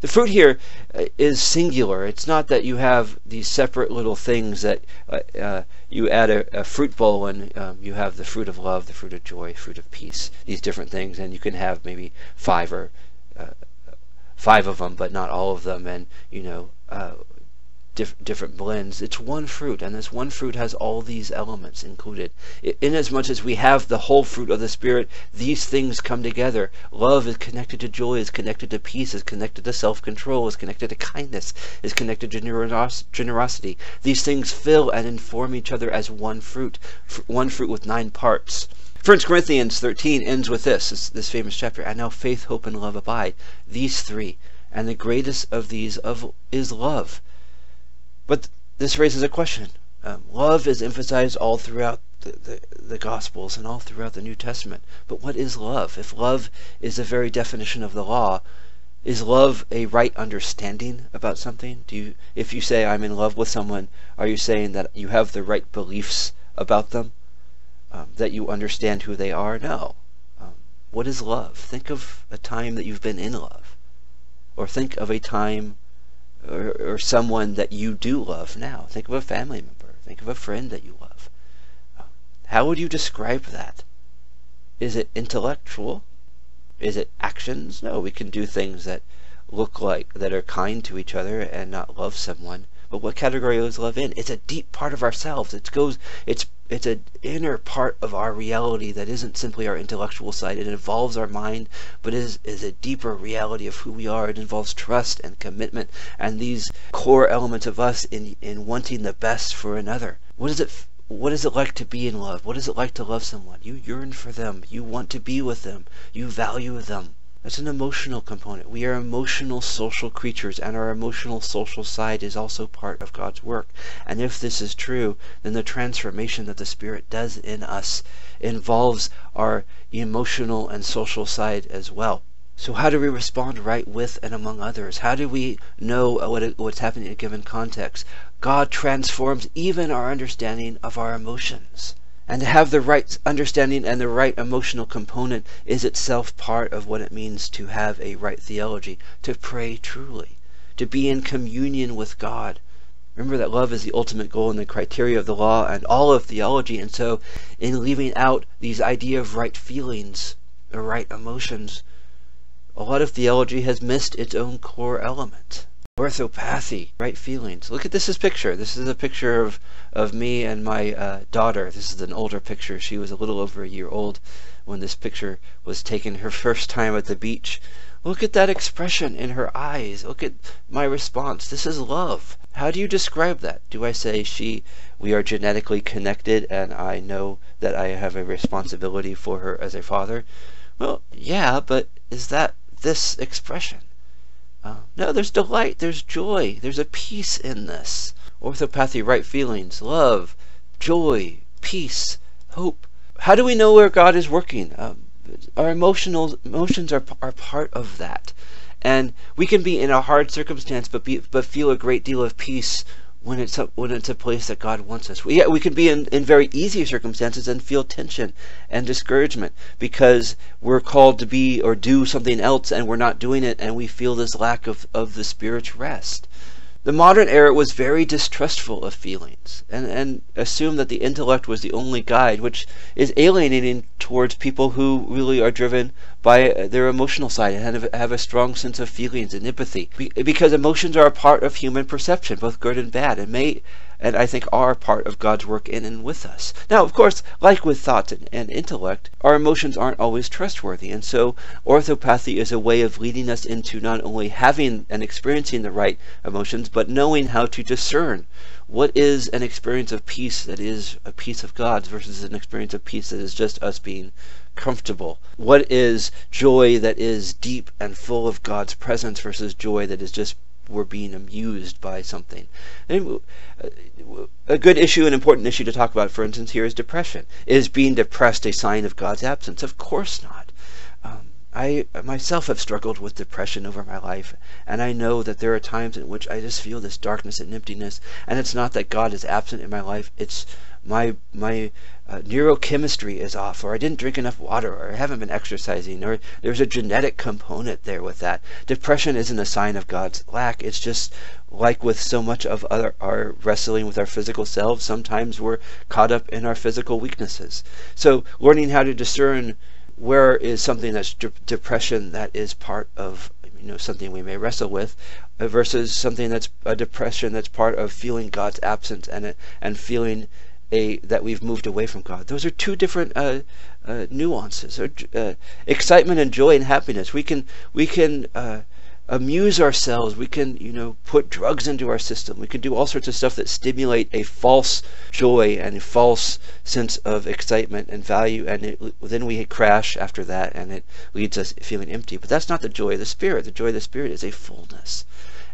S1: The fruit here uh, singular. It's not that you have these separate little things that uh, uh, you add a, a, fruit bowl and um, you have the fruit of love, the fruit of joy, fruit of peace, these different things, and you can have maybe five or five of them, but not all of them, and you know, uh, diff- different blends. It's one fruit, and this one fruit has all these elements included. In as as we have the whole fruit of the Spirit, these things come together. Love is connected to joy, is connected to peace, is connected to self-control, is connected to kindness, is connected to generos- generosity. These things fill and inform each other as one fruit, one fruit with nine parts. 1 Corinthians 13 ends with this, this, this famous chapter. And now faith, hope, and love abide. These three. And the greatest of these of is love. But this raises a question. Um, love is emphasized all throughout the, the, the, Gospels and all throughout the New Testament. But what is love? If love is the very definition of the law, is love a right understanding about something? Do you, if you say I'm in love with someone, are you saying that you have the right beliefs about them? Um, that you understand who they are? No. Um, what is love? Think of a time that you've been in love, or think of a time or, or someone that you do love now. Think of a family member. Think of a friend that you love. How would you describe that? Is it intellectual? Is it actions? No, we can do things that look like that are kind to each other and not love someone. But what category is love in? It's a deep part of ourselves. It goes. It's it's an inner part of our reality that isn't simply our intellectual side. It involves our mind, but is is a deeper reality of who we are. It involves trust and commitment and these core elements of us in in wanting the best for another. What is it? What is it like to be in love? What is it like to love someone? You yearn for them. You want to be with them. You value them. That's an emotional component. We are emotional social creatures, and our emotional social side is also part of God's work. And if this is true, then the transformation that the Spirit does in us involves our emotional and social side as well. So how do we respond right with and among others? How do we know what, what's happening in a given context? God transforms even our understanding of our emotions. And to have the right understanding and the right emotional component is itself part of what it means to have a right theology, to pray truly, to be in communion with God. Remember that love is the ultimate goal and the criteria of the law and all of theology. And so, in leaving out these idea of right feelings or right emotions, a lot of theology has missed its own core element orthopathy, right feelings. Look at this picture. This is a picture of, of me and my uh, daughter. This is an older picture. She was a little over a year old when this picture was taken her <laughs> first time at the beach. Look at that expression in her eyes. Look at my response. This is love. How do you describe that? Do I say she we are genetically connected and I know that I have a responsibility for her as a father? Well, yeah, but is that this expression? Uh, no, there's delight, there's joy, there's a peace in this. Orthopathy, right feelings, love, joy, peace, hope. How do we know where God is working? Um, our emotional emotions are are part of that, and we can be in a hard circumstance, but be but feel a great deal of peace when it's a, when it's a place that God wants us. We, yeah, we can be in, in very easy circumstances and feel tension and discouragement because we're called to be or do something else and we're not doing it and we feel this lack of, of the Spirit's rest. The modern era was very distrustful of feelings and, and assumed that the intellect was the only guide, which is alienating towards people who really are driven by uh, their emotional side and have, have a strong sense of feelings and empathy. Be, because emotions are a part of human perception, both good and bad, and may and I think are part of God's work in and with us. Now, of course, like with thought and, and, intellect, our emotions aren't always trustworthy, and so orthopathy is a way of leading us into not only having and experiencing the right emotions, but knowing how to discern what is an experience of peace that is a peace of God's versus an experience of peace that is just us being comfortable. What is joy that is deep and full of God's presence versus joy that is just we're being amused by something. And a good issue, an important issue to talk about, for instance, here is depression. Is being depressed a sign of God's absence? Of course not. Um, I myself have struggled with depression over my life, and I know that there are times in which I just feel this darkness and emptiness, and it's not that God is absent in my life, it's my my uh, neurochemistry is off, or I didn't drink enough water, or I haven't been exercising, or there's a genetic component there with that. Depression isn't a sign of God's lack. It's just like with so much of other, our wrestling with our physical selves, sometimes we're caught up in our physical weaknesses. So learning how to discern where is something that's de- depression that is part of you know something we may wrestle with, versus something that's a depression that's part of feeling God's absence and and feeling a that we've moved away from God. Those are two different uh, uh, nuances. Or, uh, excitement and joy and happiness. We can we can uh, amuse ourselves. We can, you know, put drugs into our system. We can do all sorts of stuff that stimulate a false joy and a false sense of excitement and value, and it, then we crash after that, and it leads us feeling empty. But that's not the joy of the Spirit. The joy of the Spirit is a fullness.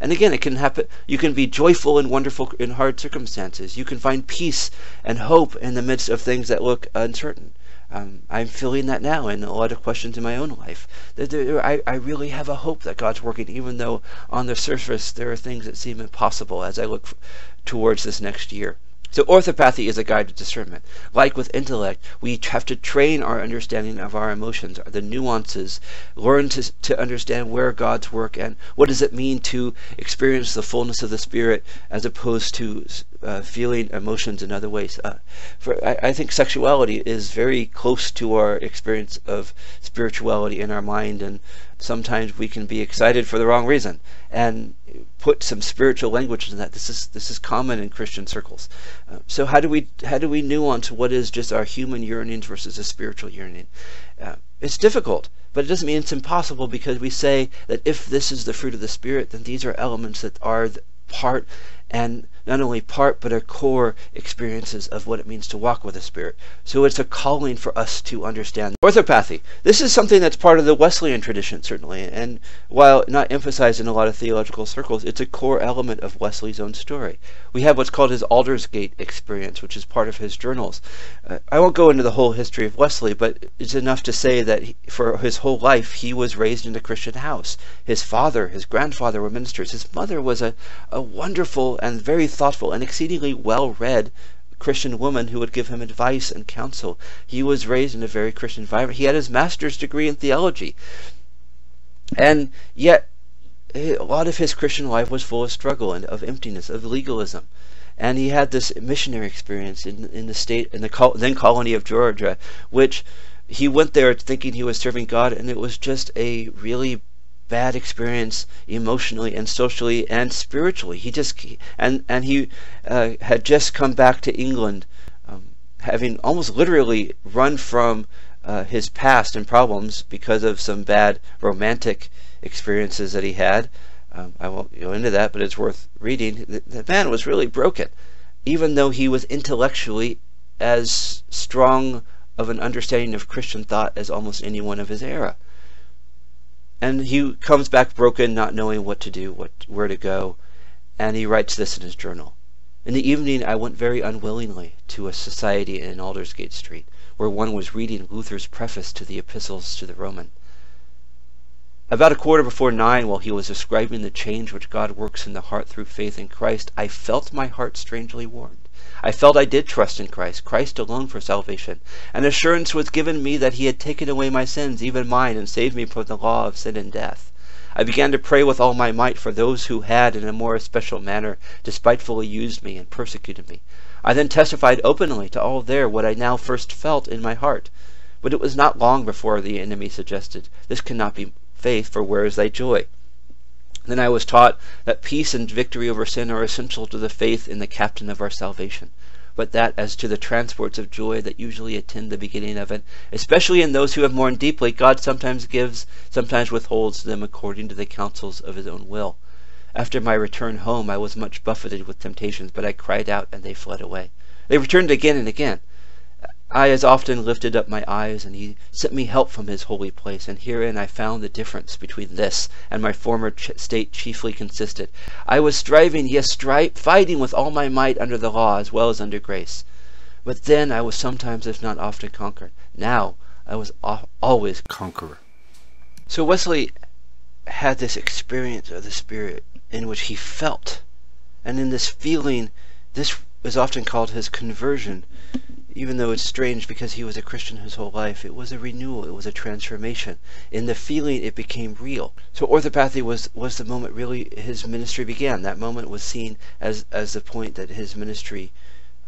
S1: And again, it can happen. You can be joyful and wonderful in hard circumstances. You can find peace and hope in the midst of things that look uncertain. Um, I'm feeling that now in a lot of questions in my own life. That there, I, I really have a hope that God's working, even though on the surface there are things that seem impossible as I look f- towards this next year. So orthopathy is a guide to discernment. Like with intellect, we have to train our understanding of our emotions, the nuances, learn to, to understand where God's work and what does it mean to experience the fullness of the Spirit as opposed to uh, feeling emotions in other ways. Uh, for I, I, think sexuality is very close to our experience of spirituality in our mind, and sometimes we can be excited for the wrong reason and put some spiritual language in that. This is this is common in Christian circles. Uh, so how do we how do we nuance what is just our human yearnings versus a spiritual yearning? Uh, it's difficult, but it doesn't mean it's impossible because we say that if this is the fruit of the Spirit, then these are elements that are part and not only part but are core experiences of what it means to walk with the Spirit. So it's a calling for us to understand. Orthopathy. This is something that's part of the Wesleyan tradition, certainly, and while not emphasized in a lot of theological circles, it's a core element of Wesley's own story. We have what's called his Aldersgate experience, which is part of his journals. Uh, I won't go into the whole history of Wesley, but it's enough to say that he, for his whole life he was raised in a Christian house. His father, his grandfather were ministers. His mother was a, a wonderful and very thoughtful and exceedingly well read Christian woman who would give him advice and counsel. He was raised in a very Christian environment. He had his master's degree in theology. And yet, eh, a lot of his Christian life was full of struggle and of emptiness, of legalism. And he had this missionary experience in, in the state, in the then colony of Georgia, which he went there thinking he was serving God, and it was just a really bad experience emotionally and socially and spiritually. He just and and he uh, had just come back to England, um, having almost literally run from uh, his past and problems because of some bad romantic experiences that he had. Um, I won't go into that, but it's worth reading. The, the man was really broken, even though he was intellectually as strong of an understanding of Christian thought as almost anyone of his era and he comes back broken, not knowing what to do, what where to go, and he writes this in his journal. In the evening, I went very unwillingly to a society in Aldersgate Street, where one was reading Luther's preface to the Epistles to the Roman. About a quarter before nine, while he was describing the change which God works in the heart through faith in Christ, I felt my heart strangely warmed. I felt I did trust in Christ, Christ alone for salvation. An assurance was given me that he had taken away my sins, even mine, and saved me from the law of sin and death. I began to pray with all my might for those who had, in a more especial manner, despitefully used me and persecuted me. I then testified openly to all there what I now first felt in my heart. But it was not long before the enemy suggested, This cannot be faith, for where is thy joy? Then I was taught that peace and victory over sin are essential to the faith in the captain of our salvation, but that as to the transports of joy that usually attend the beginning of it, especially in those who have mourned deeply, God sometimes gives, sometimes withholds them according to the counsels of his own will. After my return home I was much buffeted with temptations, but I cried out and they fled away. They returned again and again. I as often lifted up my eyes, and he sent me help from his holy place, and herein I found the difference between this and my former ch- state chiefly consisted. I was striving, yes, stri- fighting with all my might under the law as well as under grace. But then I was sometimes, if not often, conquered. Now I was always conqueror. So Wesley had this experience of the Spirit in which he felt, and in this feeling, this is often called his conversion even though it's strange because he was a Christian his whole life, it was a renewal, it was a transformation. In the feeling, it became real. So orthopathy was, was the moment really his ministry began. That moment was seen as, as the point that his ministry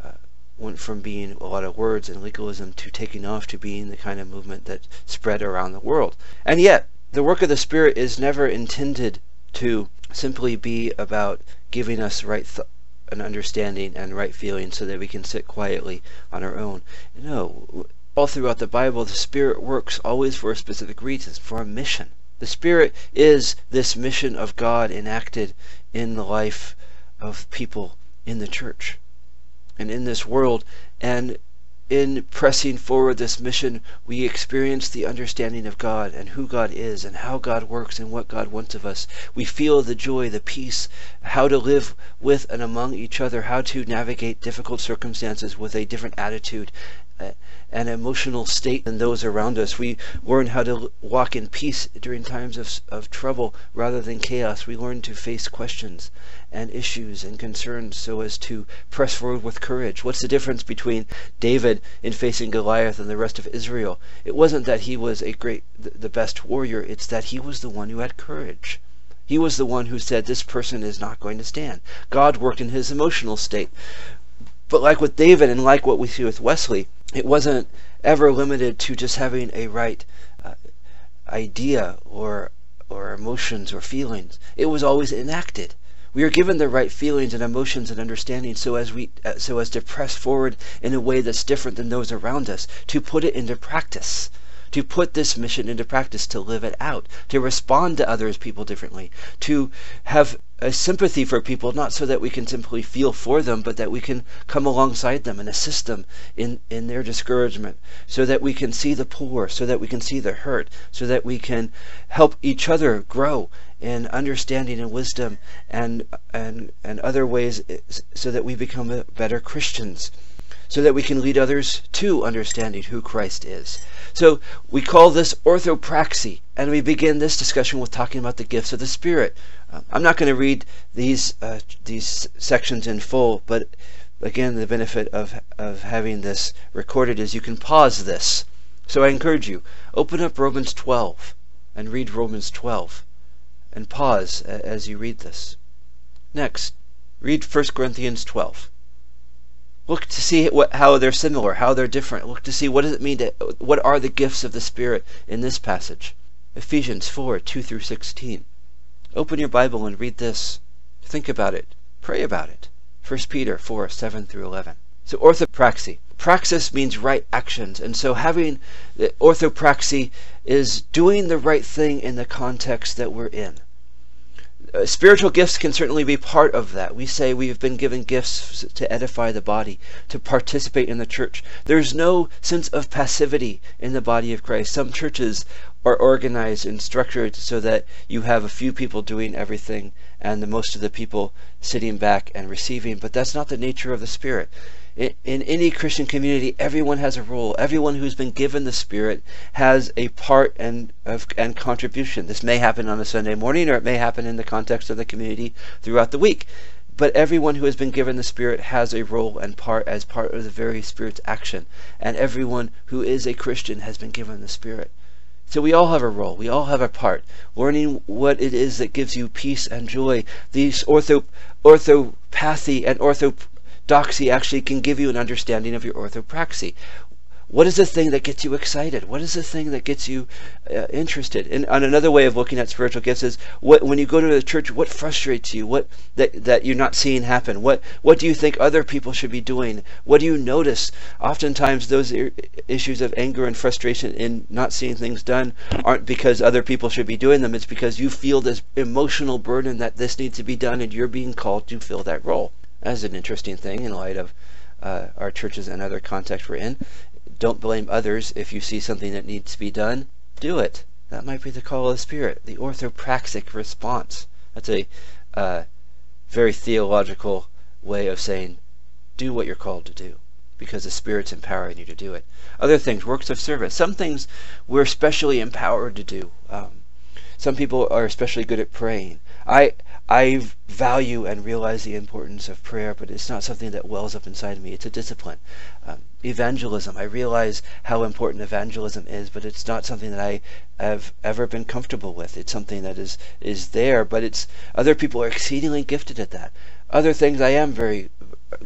S1: uh, went from being a lot of words and legalism to taking off to being the kind of movement that spread around the world. And yet, the work of the Spirit is never intended to simply be about giving us right th- an understanding and right feeling so that we can sit quietly on our own. No, all throughout the Bible, the Spirit works always for a specific reason, for a mission. The Spirit is this mission of God enacted in the life of people in the church and in this world. And in pressing forward this mission, we experience the understanding of God and who God is and how God works and what God wants of us. We feel the joy, the peace, how to live with and among each other, how to navigate difficult circumstances with a different attitude an emotional state than those around us. We learn how to walk in peace during times of, of trouble rather than chaos. We learn to face questions and issues and concerns so as to press forward with courage. What's the difference between David in facing Goliath and the rest of Israel? It wasn't that he was a great, the best warrior, it's that he was the one who had courage. He was the one who said, This person is not going to stand. God worked in his emotional state. But like with David and like what we see with Wesley, it wasn't ever limited to just having a right uh, idea or or emotions or feelings. It was always enacted. We are given the right feelings and emotions and understanding so as we uh, so as to press forward in a way that's different than those around us, to put it into practice to put this mission into practice, to live it out, to respond to others, people differently, to have a sympathy for people, not so that we can simply feel for them, but that we can come alongside them and assist them in, in their discouragement, so that we can see the poor, so that we can see the hurt, so that we can help each other grow in understanding and wisdom and and and other ways eh, so that we become eh, better Christians so that we can lead others to understanding who Christ is. So we call this orthopraxy, and we begin this discussion with talking about the gifts of the Spirit. Uh, I'm not going to read these uh, these sections in full, but again, the benefit of of having this recorded is you can pause this. So I encourage you, open up Romans 12 and read Romans 12, and pause as you read this. Next, read 1 Corinthians 12. Look to see what, how they're similar, how they're different. Look to see what does it mean to, what are the gifts of the Spirit in this passage. Ephesians 4, 2 through 16. Open your Bible and read this. Think about it. Pray about it. 1 Peter 4, 7 through 11. So orthopraxy. Praxis means right actions. And so having orthopraxy is doing the right thing in the context that we're in. Uh, spiritual gifts can certainly be part of that. We say we've been given gifts to edify the body, to participate in the church. There's no sense of passivity in the body of Christ. Some churches are organized and structured so that you have a few people doing everything and the most of the people sitting back and receiving, but that's not the nature of the Spirit in, any Christian community, everyone has a role. Everyone who's been given the Spirit has a part and of and contribution. This may happen on a Sunday morning, or it may happen in the context of the community throughout the week. But everyone who has been given the Spirit has a role and part as part of the very Spirit's action. And everyone who is a Christian has been given the Spirit. So we all have a role. We all have a part. Learning what it is that gives you peace and joy. These ortho, orthopathy and ortho doxy actually can give you an understanding of your orthopraxy. What is the thing that gets you excited? What is the thing that gets you uh, interested? And on another way of looking at spiritual gifts is what when you go to the church, what frustrates you? What that that you're not seeing happen? What what do you think other people should be doing? What do you notice? Oftentimes, those issues of anger and frustration in not seeing things done aren't because other people should be doing them. It's because you feel this emotional burden that this needs to be done, and you're being called to fill that role as an interesting thing in light of uh, our churches and other contexts we're in. Don't blame others if you see something that needs to be done. Do it. That might be the call of the Spirit, the orthopraxic response. That's a uh, very theological way of saying, do what you're called to do, because the Spirit's empowering you to do it. Other things, works of service. Some things we're especially empowered to do. Um, some people are especially good at praying. I I value and realize the importance of prayer, but it's not something that wells up inside me. It's a discipline. Um, evangelism. I realize how important evangelism is, but it's not something that I have ever been comfortable with. It's something that is is there, but it's other people are exceedingly gifted at that. Other things I am very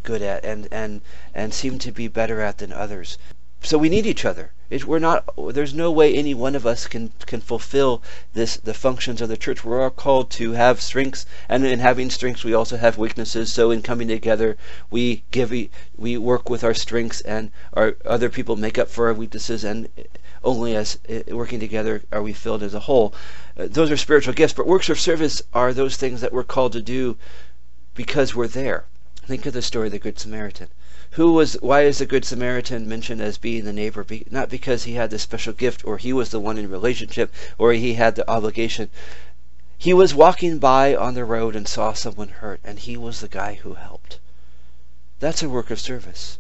S1: good at and and and seem to be better at than others. so we need each other. It, we're not. There's no way any one of us can can fulfill this the functions of the church. We're all called to have strengths, and in having strengths, we also have weaknesses. So in coming together, we give we work with our strengths, and our other people make up for our weaknesses, and only as uh, working together are we filled as a whole. Uh, those are spiritual gifts, but works of service are those things that we're called to do because we're there. Think of the story of the Good Samaritan. Who was? Why is the Good Samaritan mentioned as being the neighbor? Be, not because he had the special gift, or he was the one in relationship, or he had the obligation. He was walking by on the road and saw someone hurt, and he was the guy who helped. That's a work of service.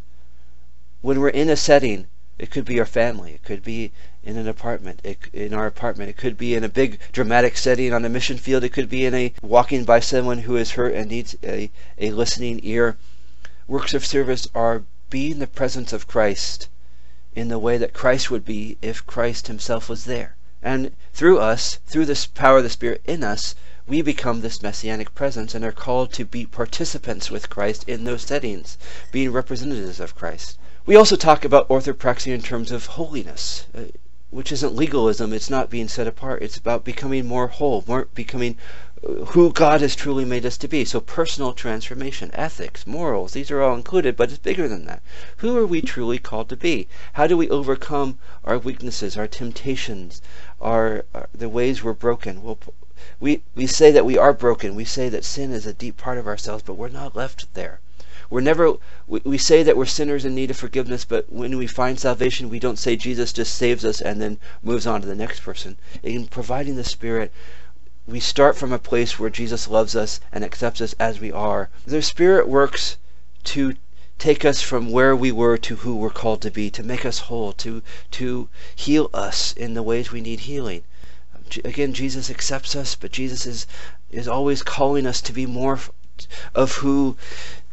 S1: When we're in a setting, it could be our family, it could be in an apartment, it, in our apartment, it could be in a big dramatic setting on a mission field, it could be in a walking by someone who is hurt and needs a, a listening ear works of service are being the presence of Christ in the way that Christ would be if Christ himself was there. And through us, through this power of the Spirit in us, we become this messianic presence and are called to be participants with Christ in those settings, being representatives of Christ. We also talk about orthopraxy in terms of holiness, uh, which isn't legalism. It's not being set apart. It's about becoming more whole, more becoming who God has truly made us to be. So personal transformation, ethics, morals, these are all included, but it's bigger than that. Who are we truly called to be? How do we overcome our weaknesses, our temptations, our, our the ways we're broken? Well, we, we say that we are broken. We say that sin is a deep part of ourselves, but we're not left there. We're never, we, we say that we're sinners in need of forgiveness, but when we find salvation, we don't say Jesus just saves us and then moves on to the next person. In providing the Spirit, we start from a place where Jesus loves us and accepts us as we are. The Spirit works to take us from where we were to who we're called to be, to make us whole, to to heal us in the ways we need healing. Again, Jesus accepts us, but Jesus is is always calling us to be more of who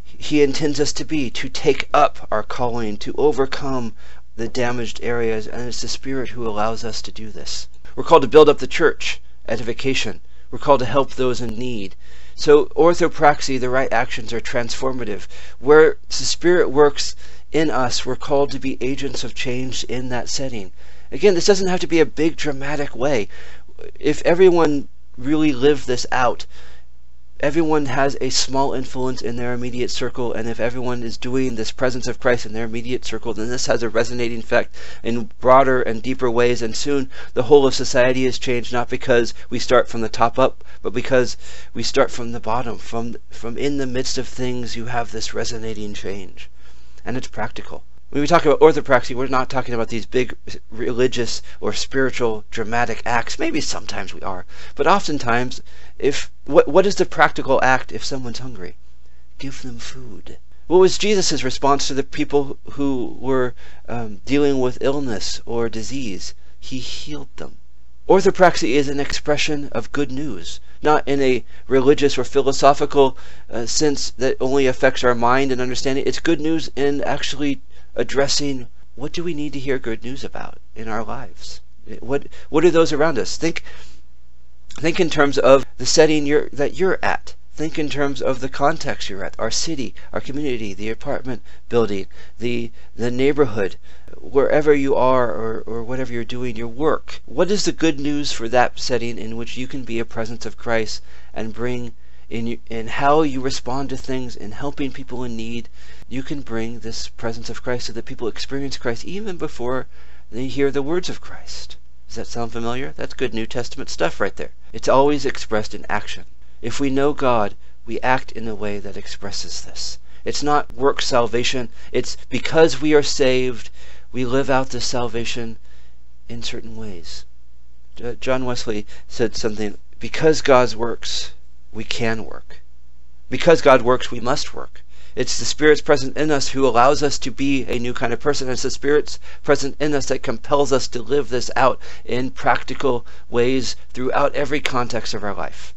S1: he intends us to be, to take up our calling, to overcome the damaged areas, and it's the Spirit who allows us to do this. We're called to build up the church, edification. We're called to help those in need. So orthopraxy, the right actions are transformative. Where the Spirit works in us, we're called to be agents of change in that setting. Again, this doesn't have to be a big dramatic way. If everyone really lived this out, everyone has a small influence in their immediate circle, and if everyone is doing this presence of Christ in their immediate circle, then this has a resonating effect in broader and deeper ways, and soon the whole of society is changed, not because we start from the top up, but because we start from the bottom. From, from in the midst of things, you have this resonating change. And it's practical. When we talk about orthopraxy, we're not talking about these big religious or spiritual dramatic acts. Maybe sometimes we are, but oftentimes, if what what is the practical act if someone's hungry? Give them food. What was Jesus' response to the people who were um, dealing with illness or disease? He healed them. Orthopraxy is an expression of good news, not in a religious or philosophical uh, sense that only affects our mind and understanding. It's good news in actually addressing what do we need to hear good news about in our lives? What what are those around us? Think think in terms of the setting you're that you're at. Think in terms of the context you're at, our city, our community, the apartment building, the the neighborhood, wherever you are or, or whatever you're doing, your work. What is the good news for that setting in which you can be a presence of Christ and bring in in how you respond to things, in helping people in need, you can bring this presence of Christ so that people experience Christ even before they hear the words of Christ. Does that sound familiar? That's good New Testament stuff right there. It's always expressed in action. If we know God, we act in a way that expresses this. It's not work salvation. It's because we are saved, we live out this salvation in certain ways. Uh, John Wesley said something because God's works we can work. Because God works, we must work. It's the Spirit's present in us who allows us to be a new kind of person. It's the Spirit's present in us that compels us to live this out in practical ways throughout every context of our life.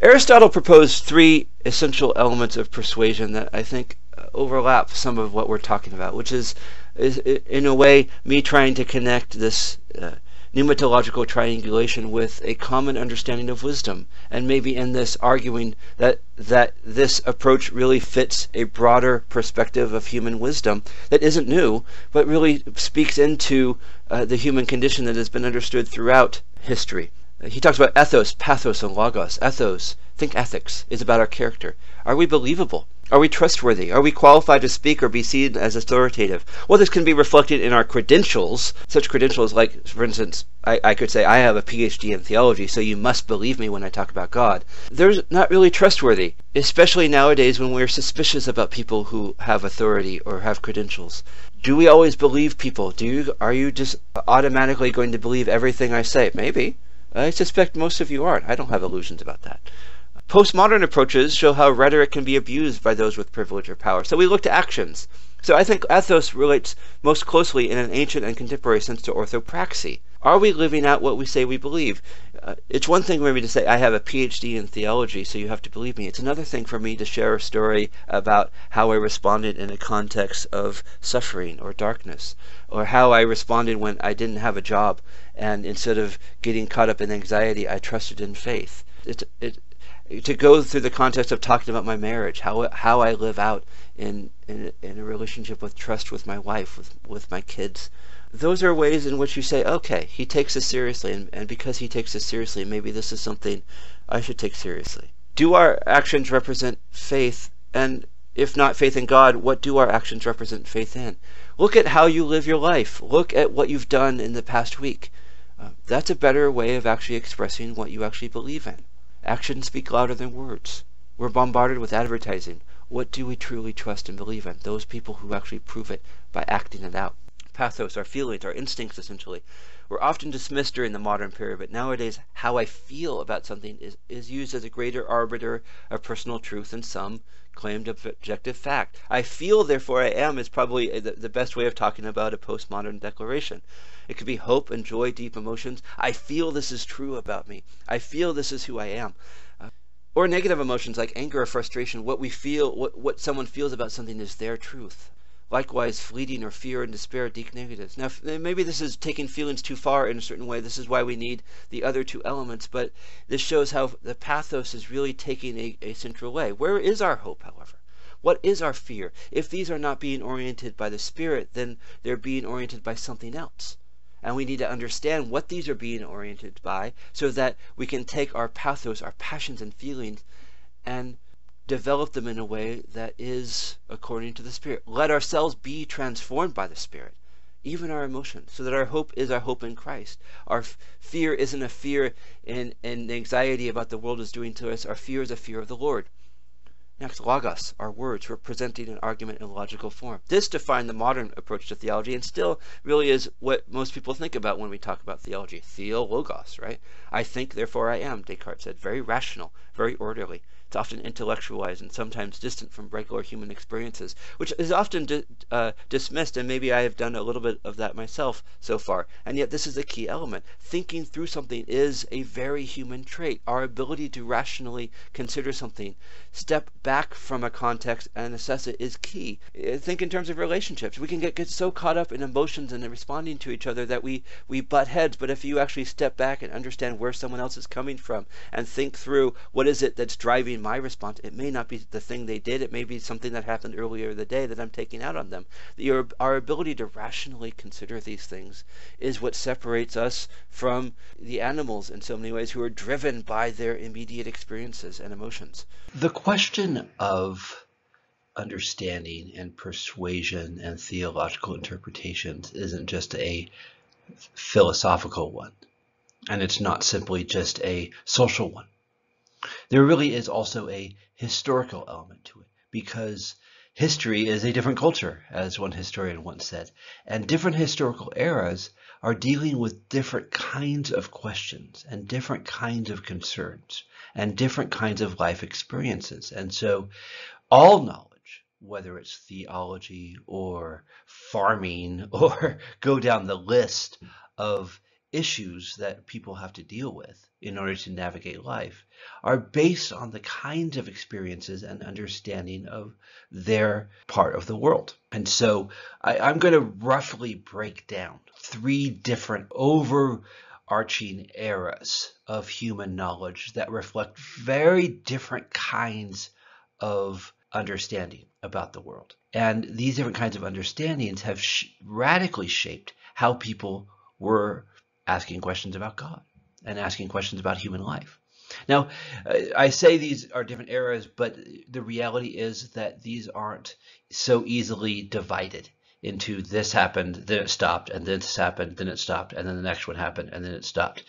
S1: Aristotle proposed three essential elements of persuasion that I think overlap some of what we're talking about, which is, is in a way, me trying to connect this uh, pneumatological triangulation with a common understanding of wisdom, and maybe in this arguing that that this approach really fits a broader perspective of human wisdom that isn't new, but really speaks into uh, the human condition that has been understood throughout history. He talks about ethos, pathos, and logos. Ethos, think ethics, is about our character. Are we believable? Are we trustworthy? Are we qualified to speak or be seen as authoritative? Well, this can be reflected in our credentials, such credentials like, for instance, I, I, could say, I have a PhD in theology, so you must believe me when I talk about God. They're not really trustworthy, especially nowadays when we're suspicious about people who have authority or have credentials. Do we always believe people? Do you, are you just automatically going to believe everything I say? Maybe. I suspect most of you aren't. I don't have illusions about that. Postmodern approaches show how rhetoric can be abused by those with privilege or power. So we look to actions. So I think ethos relates most closely in an ancient and contemporary sense to orthopraxy. Are we living out what we say we believe? Uh, it's one thing for me to say, I have a PhD in theology, so you have to believe me. It's another thing for me to share a story about how I responded in a context of suffering or darkness, or how I responded when I didn't have a job, and instead of getting caught up in anxiety, I trusted in faith. It, it, to go through the context of talking about my marriage, how how I live out in in, in a relationship with trust with my wife, with with my kids. Those are ways in which you say, okay, he takes this seriously, and, and because he takes this seriously, maybe this is something I should take seriously. Do our actions represent faith? And if not faith in God, what do our actions represent faith in? Look at how you live your life. Look at what you've done in the past week. Uh, that's a better way of actually expressing what you actually believe in. Actions speak louder than words. We're bombarded with advertising. What do we truly trust and believe in? Those people who actually prove it by acting it out. Pathos, our feelings, our instincts, essentially, were often dismissed during the modern period, but nowadays, how I feel about something is, is used as a greater arbiter of personal truth than some claimed objective fact. I feel, therefore I am is probably the, the best way of talking about a postmodern declaration. It could be hope and joy, deep emotions. I feel this is true about me. I feel this is who I am. Uh, or negative emotions like anger or frustration. What we feel, what, what someone feels about something is their truth. Likewise, fleeting or fear and despair, deep negatives. Now, eh, maybe this is taking feelings too far in a certain way. This is why we need the other two elements, but this shows how the pathos is really taking a, a central way. Where is our hope, however? What is our fear? If these are not being oriented by the Spirit, then they're being oriented by something else. And we need to understand what these are being oriented by so that we can take our pathos, our passions and feelings, and develop them in a way that is according to the Spirit. Let ourselves be transformed by the Spirit, even our emotions, so that our hope is our hope in Christ. Our fear isn't a fear and, and anxiety about the world is doing to us. Our fear is a fear of the Lord. Next, logos, our words, representing an argument in logical form. This defined the modern approach to theology and still really is what most people think about when we talk about theology. Theologos, right? I think, therefore I am, Descartes said. Very rational, very orderly. It's often intellectualized and sometimes distant from regular human experiences, which is often di uh, dismissed, and maybe I have done a little bit of that myself so far. And yet, this is a key element. Thinking through something is a very human trait. Our ability to rationally consider something, step back from a context and assess it is key. Uh, think in terms of relationships. We can get, get so caught up in emotions and responding to each other that we, we butt heads, but if you actually step back and understand where someone else is coming from and think through what is it that's driving my response. It may not be the thing they did. It may be something that happened earlier in the day that I'm taking out on them. Your, our ability to rationally consider these things is what separates us from the animals in so many ways who are driven by their immediate experiences and emotions.
S2: The question of understanding and persuasion and theological interpretations isn't just a philosophical one, and it's not simply just a social one. There really is also a historical element to it because history is a different culture, as one historian once said, and different historical eras are dealing with different kinds of questions and different kinds of concerns and different kinds of life experiences. And so all knowledge, whether it's theology or farming <laughs> or go down the list of issues that people have to deal with in order to navigate life are based on the kinds of experiences and understanding of their part of the world. And so I, am going to roughly break down three different
S1: overarching eras of human knowledge that reflect very different kinds of understanding about the world. And these different kinds of understandings have sh radically shaped how people were asking questions about God and asking questions about human life. Now, uh, I say these are different eras, but the reality is that these aren't so easily divided into this happened, then it stopped, and then this happened, then it stopped, and then the next one happened, and then it stopped.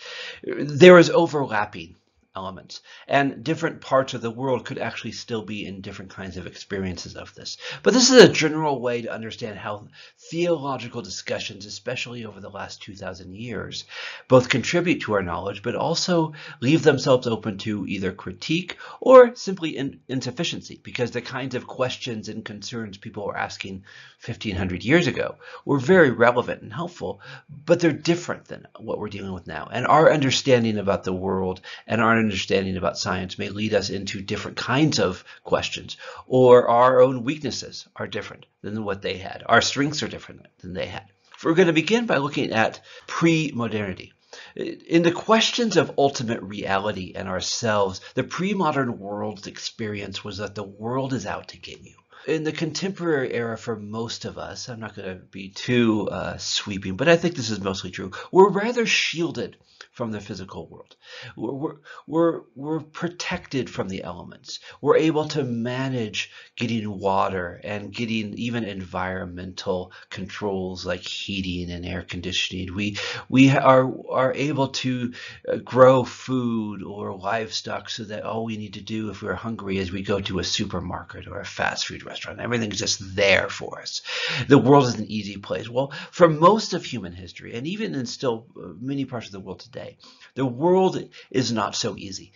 S1: There is overlapping elements. And different parts of the world could actually still be in different kinds of experiences of this. But this is a general way to understand how theological discussions, especially over the last 2,000 years, both contribute to our knowledge, but also leave themselves open to either critique or simply in insufficiency, because the kinds of questions and concerns people were asking 1,500 years ago were very relevant and helpful, but they're different than what we're dealing with now. And our understanding about the world and our understanding about science may lead us into different kinds of questions, or our own weaknesses are different than what they had. Our strengths are different than they had. We're going to begin by looking at pre-modernity. In the questions of ultimate reality and ourselves, the pre-modern world's experience was that the world is out to get you in the contemporary era for most of us, I'm not going to be too uh, sweeping, but I think this is mostly true. We're rather shielded from the physical world. We're, we're, we're protected from the elements. We're able to manage getting water and getting even environmental controls like heating and air conditioning. We, we are, are able to uh, grow food or livestock so that all we need to do if we're hungry is we go to a supermarket or a fast food restaurant. Everything's just there for us. The world is an easy place. Well, for most of human history, and even in still uh, many parts of the world today, the world is not so easy.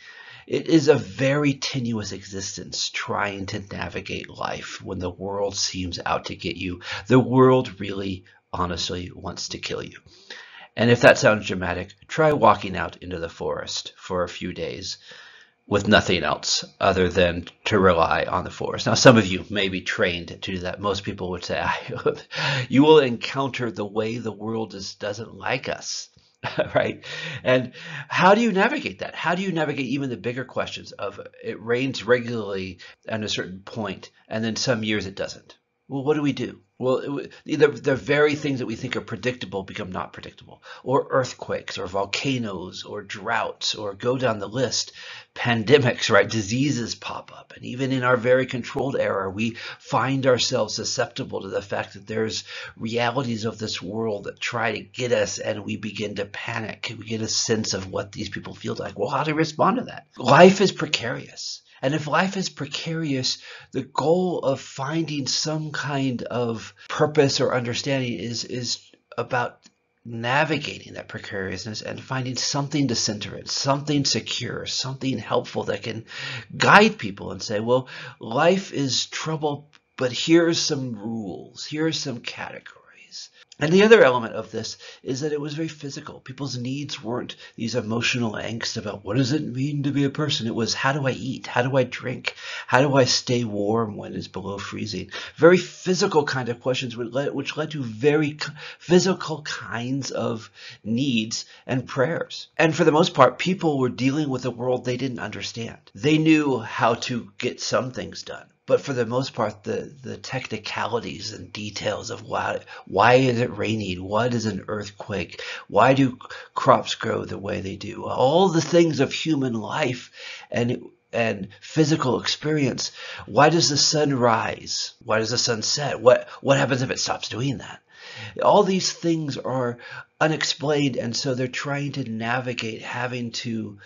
S1: It is a very tenuous existence trying to navigate life when the world seems out to get you. The world really, honestly, wants to kill you. And if that sounds dramatic, try walking out into the forest for a few days with nothing else other than to rely on the forest. Now, some of you may be trained to do that. Most people would say, <laughs> <laughs> you will encounter the way the world just doesn't like us. <laughs> right? And how do you navigate that? How do you navigate even the bigger questions of it rains regularly at a certain point, and then some years it doesn't? Well, what do we do? Well, the, the very things that we think are predictable become not predictable, or earthquakes, or volcanoes, or droughts, or go down the list, pandemics, right? Diseases pop up. And even in our very controlled era, we find ourselves susceptible to the fact that there's realities of this world that try to get us, and we begin to panic. We get a sense of what these people feel like. Well, how do we respond to that? Life is precarious. And if life is precarious, the goal of finding some kind of purpose or understanding is, is about navigating that precariousness and finding something to center it, something secure, something helpful that can guide people and say, well, life is trouble, but here's some rules, here's some categories. And the other element of this is that it was very physical. People's needs weren't these emotional angst about what does it mean to be a person. It was how do I eat? How do I drink? How do I stay warm when it's below freezing? Very physical kind of questions which led, which led to very physical kinds of needs and prayers. And for the most part, people were dealing with a world they didn't understand. They knew how to get some things done but for the most part, the, the technicalities and details of why, why is it raining? What is an earthquake? Why do crops grow the way they do? All the things of human life and and physical experience. Why does the sun rise? Why does the sun set? What what happens if it stops doing that? All these things are unexplained, and so they're trying to navigate having to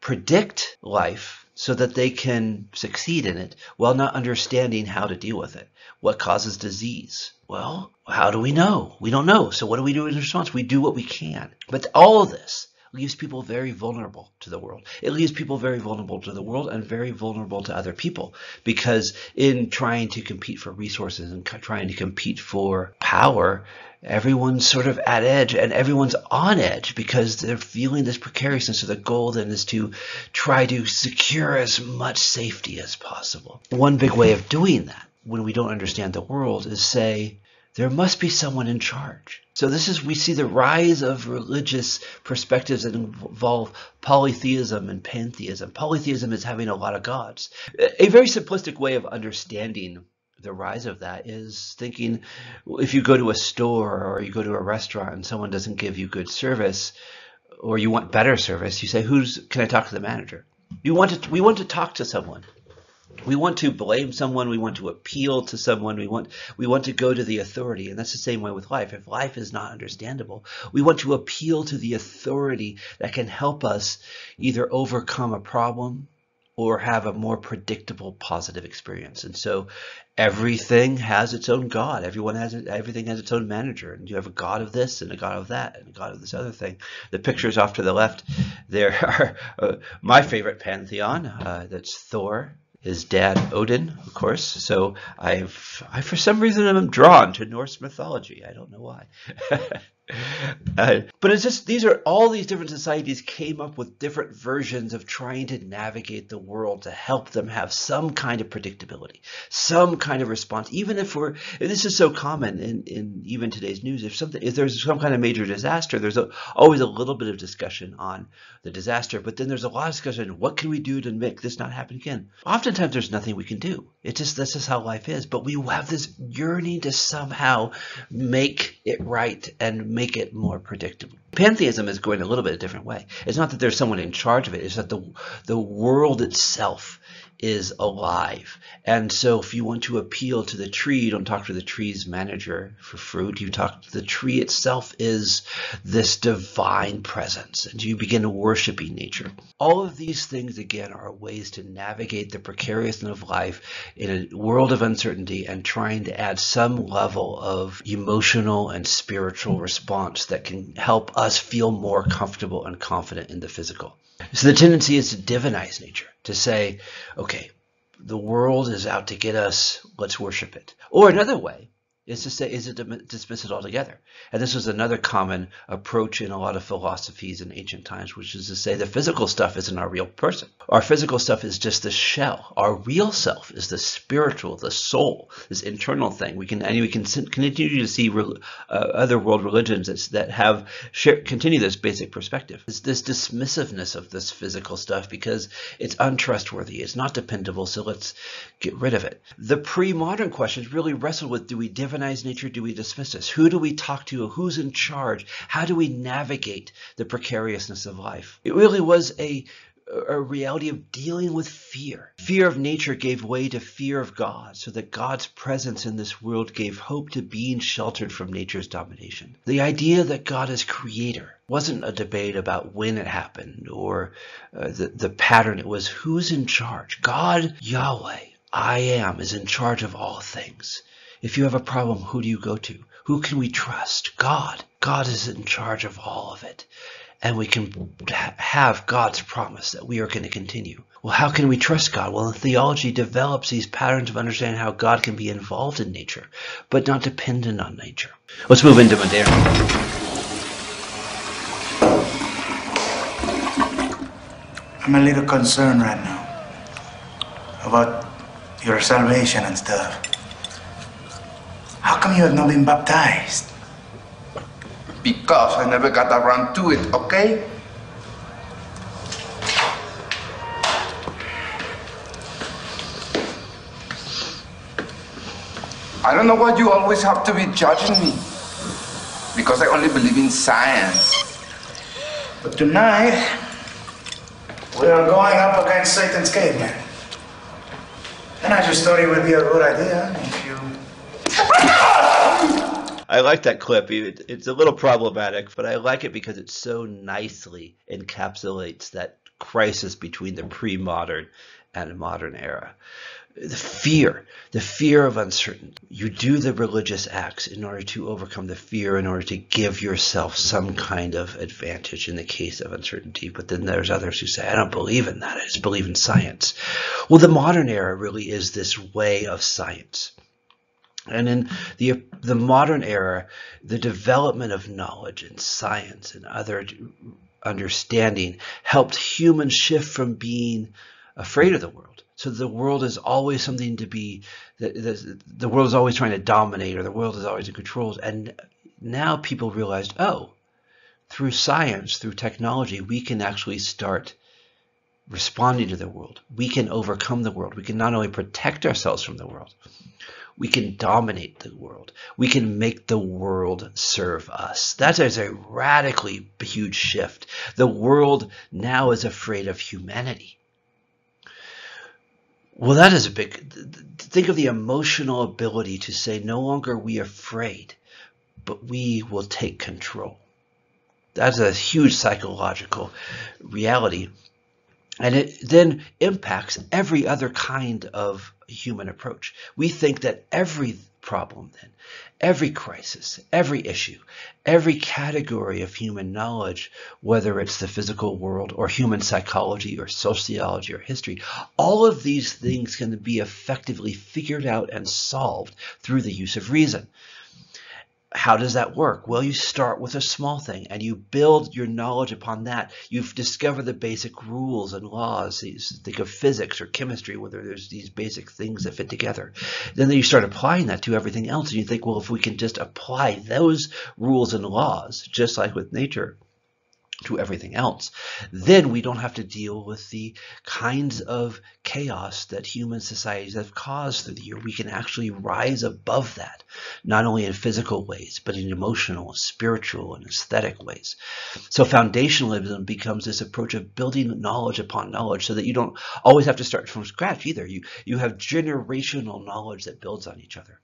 S1: predict life so that they can succeed in it while not understanding how to deal with it. What causes disease? Well, how do we know? We don't know. So what do we do in response? We do what we can. But all of this leaves people very vulnerable to the world. It leaves people very vulnerable to the world and very vulnerable to other people because in trying to compete for resources and trying to compete for power, everyone's sort of at edge and everyone's on edge because they're feeling this precariousness. So the goal then is to try to secure as much safety as possible. One big way of doing that when we don't understand the world is say, there must be someone in charge. So this is, we see the rise of religious perspectives that involve polytheism and pantheism. Polytheism is having a lot of gods. A very simplistic way of understanding the rise of that is thinking if you go to a store or you go to a restaurant and someone doesn't give you good service or you want better service, you say, who's, can I talk to the manager? You want to, we want to talk to someone. We want to blame someone. We want to appeal to someone. We want we want to go to the authority, and that's the same way with life. If life is not understandable, we want to appeal to the authority that can help us either overcome a problem or have a more predictable positive experience. And so everything has its own God. Everyone has it, everything has its own manager. And you have a God of this and a God of that and a God of this other thing. The pictures off to the left, there <laughs> are uh, my favorite pantheon. Uh, that's Thor, his dad Odin, of course. So I've, I for some reason I'm drawn to Norse mythology. I don't know why. <laughs> <laughs> Uh, but it's just these are all these different societies came up with different versions of trying to navigate the world to help them have some kind of predictability, some kind of response. Even if we're this is so common in, in even today's news. If something if there's some kind of major disaster, there's a, always a little bit of discussion on the disaster, but then there's a lot of discussion. What can we do to make this not happen again? Oftentimes there's nothing we can do. It's just this is how life is. But we have this yearning to somehow make it right and make it more predictable. Pantheism is going a little bit a different way. It's not that there's someone in charge of it, it's that the, the world itself is alive. And so if you want to appeal to the tree, you don't talk to the tree's manager for fruit. You talk to the tree itself is this divine presence and you begin worshiping nature. All of these things again are ways to navigate the precariousness of life in a world of uncertainty and trying to add some level of emotional and spiritual response that can help us feel more comfortable and confident in the physical. So the tendency is to divinize nature, to say, okay, the world is out to get us, let's worship it. Or another way is to say, is it dismiss it altogether? And this was another common approach in a lot of philosophies in ancient times, which is to say the physical stuff isn't our real person. Our physical stuff is just the shell. Our real self is the spiritual, the soul, this internal thing. We can and we can continue to see uh, other world religions that have share, continue this basic perspective. It's this dismissiveness of this physical stuff because it's untrustworthy, it's not dependable. So let's get rid of it. The pre-modern questions really wrestle with: Do we divinize nature? Do we dismiss this? Who do we talk to? Who's in charge? How do we navigate the precariousness of life? It really was a a reality of dealing with fear. Fear of nature gave way to fear of God, so that God's presence in this world gave hope to being sheltered from nature's domination. The idea that God is creator wasn't a debate about when it happened or uh, the, the pattern. It was who's in charge. God, Yahweh, I am, is in charge of all things. If you have a problem, who do you go to? Who can we trust? God. God is in charge of all of it. And we can have God's promise that we are going to continue. Well, how can we trust God? Well, theology develops these patterns of understanding how God can be involved in nature, but not dependent on nature. Let's move into modernity.
S3: I'm a little concerned right now about your salvation and stuff. How come you have not been baptized?
S4: Because I never got around to it, okay? I don't know why you always have to be judging me. Because I only believe in science.
S3: But tonight, we are going up against Satan's caveman. And I just thought it would be a good idea
S1: I like that clip. It's a little problematic, but I like it because it so nicely encapsulates that crisis between the pre-modern and modern era. The fear, the fear of uncertainty. You do the religious acts in order to overcome the fear, in order to give yourself some kind of advantage in the case of uncertainty. But then there's others who say, I don't believe in that. I just believe in science. Well, the modern era really is this way of science. And in the, the modern era, the development of knowledge and science and other understanding helped humans shift from being afraid of the world So the world is always something to be, the, the world is always trying to dominate or the world is always in control. And now people realized, oh, through science, through technology, we can actually start responding to the world. We can overcome the world. We can not only protect ourselves from the world, we can dominate the world. We can make the world serve us. That is a radically huge shift. The world now is afraid of humanity. Well, that is a big, think of the emotional ability to say, no longer we are afraid, but we will take control. That's a huge psychological reality. And it then impacts every other kind of human approach. We think that every problem then, every crisis, every issue, every category of human knowledge, whether it's the physical world or human psychology or sociology or history, all of these things can be effectively figured out and solved through the use of reason how does that work? Well, you start with a small thing and you build your knowledge upon that. You've discovered the basic rules and laws. Think of physics or chemistry, whether there's these basic things that fit together. Then you start applying that to everything else. And you think, well, if we can just apply those rules and laws, just like with nature, to everything else, then we don't have to deal with the kinds of chaos that human societies have caused through the year. We can actually rise above that, not only in physical ways, but in emotional, spiritual, and aesthetic ways. So foundationalism becomes this approach of building knowledge upon knowledge so that you don't always have to start from scratch either. You, you have generational knowledge that builds on each other.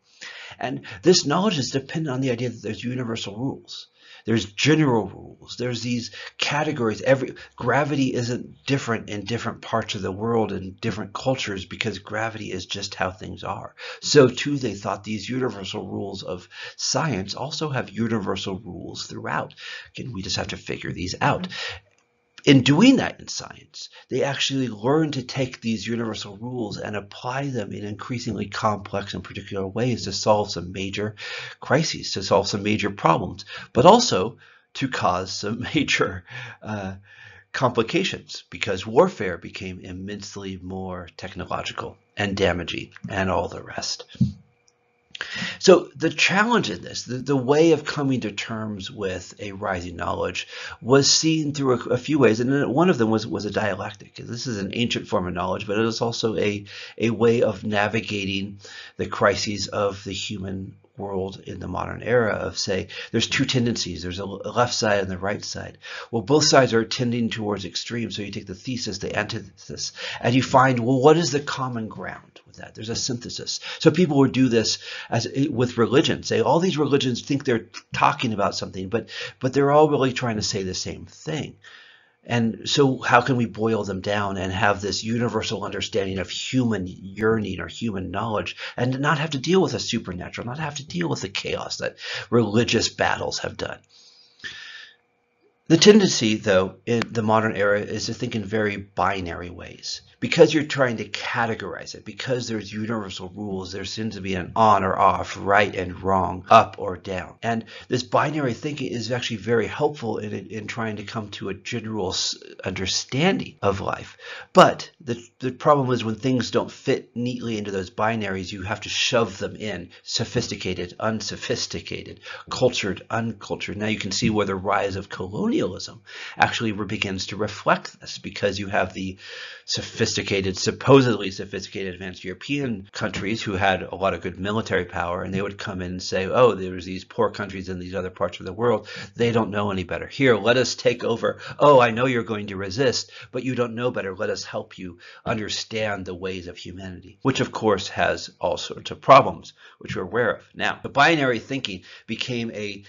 S1: And this knowledge is dependent on the idea that there's universal rules. There's general rules. There's these categories. Every gravity isn't different in different parts of the world and different cultures because gravity is just how things are. So too, they thought these universal rules of science also have universal rules throughout. Again, we just have to figure these out in doing that in science, they actually learn to take these universal rules and apply them in increasingly complex and particular ways to solve some major crises, to solve some major problems, but also to cause some <laughs> major uh, complications because warfare became immensely more technological and damaging and all the rest. So the challenge in this, the, the way of coming to terms with a rising knowledge was seen through a, a, few ways. And one of them was, was a dialectic. This is an ancient form of knowledge, but it is also a, a way of navigating the crises of the human world in the modern era of say there's two tendencies there's a left side and the right side well both sides are tending towards extremes so you take the thesis the antithesis and you find well what is the common ground that. There's a synthesis. So people would do this as with religion say all these religions think they're talking about something but but they're all really trying to say the same thing. And so how can we boil them down and have this universal understanding of human yearning or human knowledge and not have to deal with the supernatural, not have to deal with the chaos that religious battles have done? The tendency, though, in the modern era is to think in very binary ways because you're trying to categorize it, because there's universal rules, there seems to be an on or off, right and wrong, up or down. And this binary thinking is actually very helpful in, in trying to come to a general understanding of life. But the, the problem is when things don't fit neatly into those binaries, you have to shove them in sophisticated, unsophisticated, cultured, uncultured. Now you can see where the rise of colonialism actually begins to reflect this because you have the sophisticated, supposedly sophisticated advanced European countries who had a lot of good military power, and they would come in and say, oh, there's these poor countries in these other parts of the world. They don't know any better. Here, let us take over. Oh, I know you're going to resist, but you don't know better. Let us help you understand the ways of humanity, which of course has all sorts of problems, which we're aware of. Now, the binary thinking became a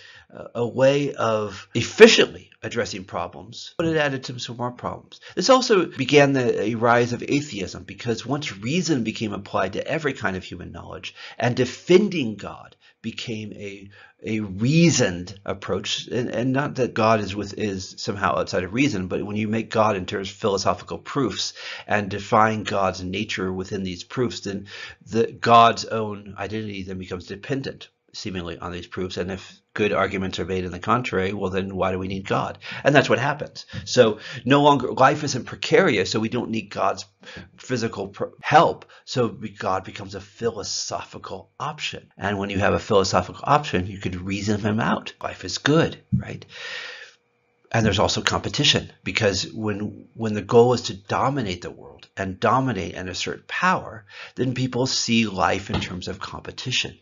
S1: a way of efficiently addressing problems, but it added to some more problems. This also began the rise of atheism because once reason became applied to every kind of human knowledge and defending God became a a reasoned approach and, and not that God is with is somehow outside of reason, but when you make God into philosophical proofs and define God's nature within these proofs, then the God's own identity then becomes dependent seemingly on these proofs. And if good arguments are made in the contrary, well, then why do we need God? And that's what happens. So no longer life isn't precarious, so we don't need God's physical help. So God becomes a philosophical option. And when you have a philosophical option, you could reason him out. Life is good, right? and there's also competition because when when the goal is to dominate the world and dominate and assert power then people see life in terms of competition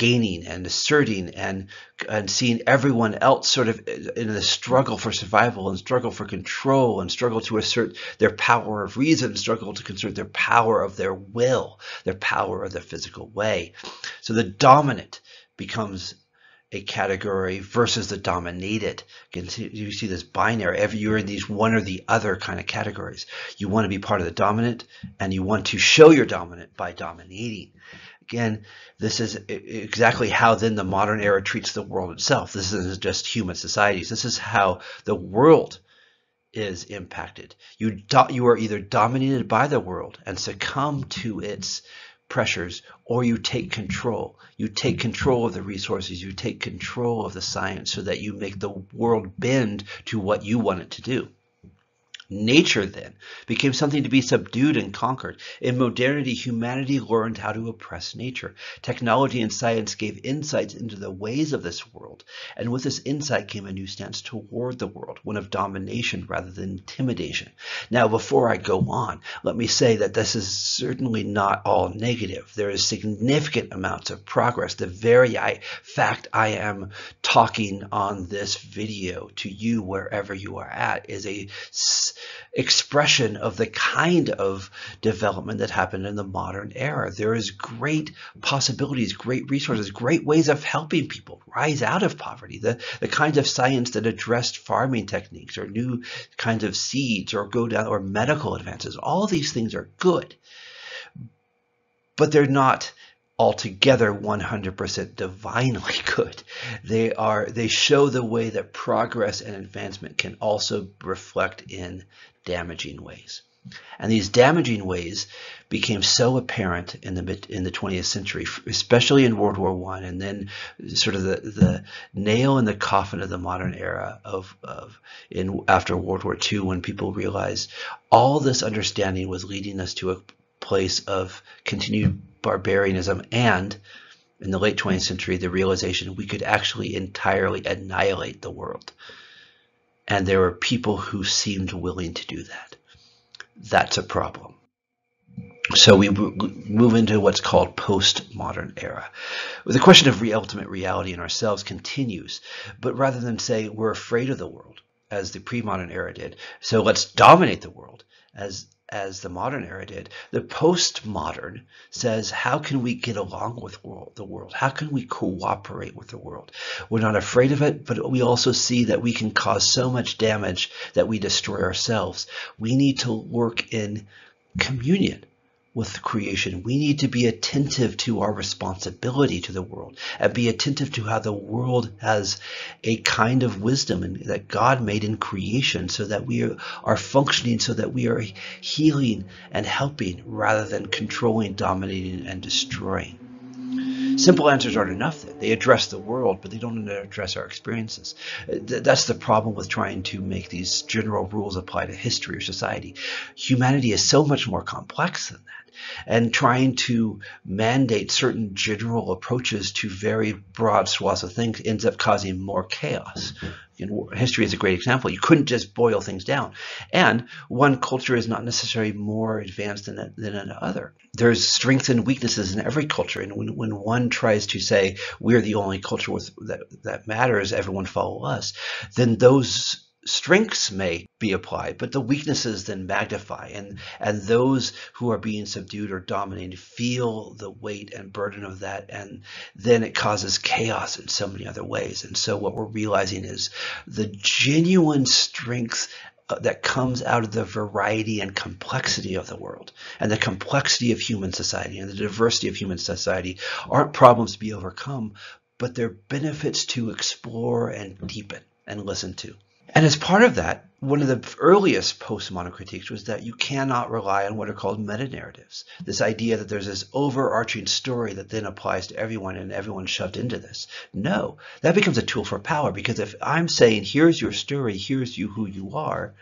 S1: gaining and asserting and and seeing everyone else sort of in the struggle for survival and struggle for control and struggle to assert their power of reason struggle to assert their power of their will their power of their physical way so the dominant becomes a category versus the dominated. You, see, you see this binary. You're in these one or the other kind of categories. You want to be part of the dominant, and you want to show your dominant by dominating. Again, this is exactly how then the modern era treats the world itself. This isn't just human societies. This is how the world is impacted. You do, you are either dominated by the world and succumb to its pressures or you take control. You take control of the resources, you take control of the science so that you make the world bend to what you want it to do. Nature, then, became something to be subdued and conquered. In modernity, humanity learned how to oppress nature. Technology and science gave insights into the ways of this world, and with this insight came a new stance toward the world, one of domination rather than intimidation. Now, before I go on, let me say that this is certainly not all negative. There is significant amounts of progress. The very fact I am talking on this video to you wherever you are at is a expression of the kind of development that happened in the modern era. There is great possibilities, great resources, great ways of helping people rise out of poverty. The, the kinds of science that addressed farming techniques or new kinds of seeds or go down or medical advances. All these things are good, but they're not altogether 100% divinely <laughs> good. They are they show the way that progress and advancement can also reflect in damaging ways. And these damaging ways became so apparent in the in the 20th century, especially in World War One, and then sort of the, the nail in the coffin of the modern era of, of in after World War II, when people realized all this understanding was leading us to a place of continued barbarianism and in the late 20th century the realization we could actually entirely annihilate the world. And there were people who seemed willing to do that. That's a problem. So we move into what's called postmodern era. The question of re ultimate reality in ourselves continues, but rather than say we're afraid of the world, as the pre-modern era did, so let's dominate the world, as as the modern era did. The postmodern says, how can we get along with world, the world? How can we cooperate with the world? We're not afraid of it, but we also see that we can cause so much damage that we destroy ourselves. We need to work in communion with creation. We need to be attentive to our responsibility to the world and be attentive to how the world has a kind of wisdom and that God made in creation so that we are, functioning so that we are healing and helping rather than controlling, dominating, and destroying. Simple answers aren't enough. They address the world, but they don't address our experiences. That's the problem with trying to make these general rules apply to history or society. Humanity is so much more complex than that and trying to mandate certain general approaches to very broad swaths of things ends up causing more chaos. You know, history is a great example. You couldn't just boil things down. And one culture is not necessarily more advanced than, than another. There's strengths and weaknesses in every culture. And when, when one tries to say, we're the only culture with, that, that matters, everyone follow us, then those strengths may be applied, but the weaknesses then magnify, and and those who are being subdued or dominated feel the weight and burden of that, and then it causes chaos in so many other ways. And so what we're realizing is the genuine strength uh, that comes out of the variety and complexity of the world and the complexity of human society and the diversity of human society aren't problems to be overcome, but they're benefits to explore and deepen and listen to. And as part of that, one of the earliest postmodern critiques was that you cannot rely on what are called meta narratives. This idea that there's this overarching story that then applies to everyone and everyone's shoved into this. No, that becomes a tool for power because if I'm saying, here's your story, here's you who you are,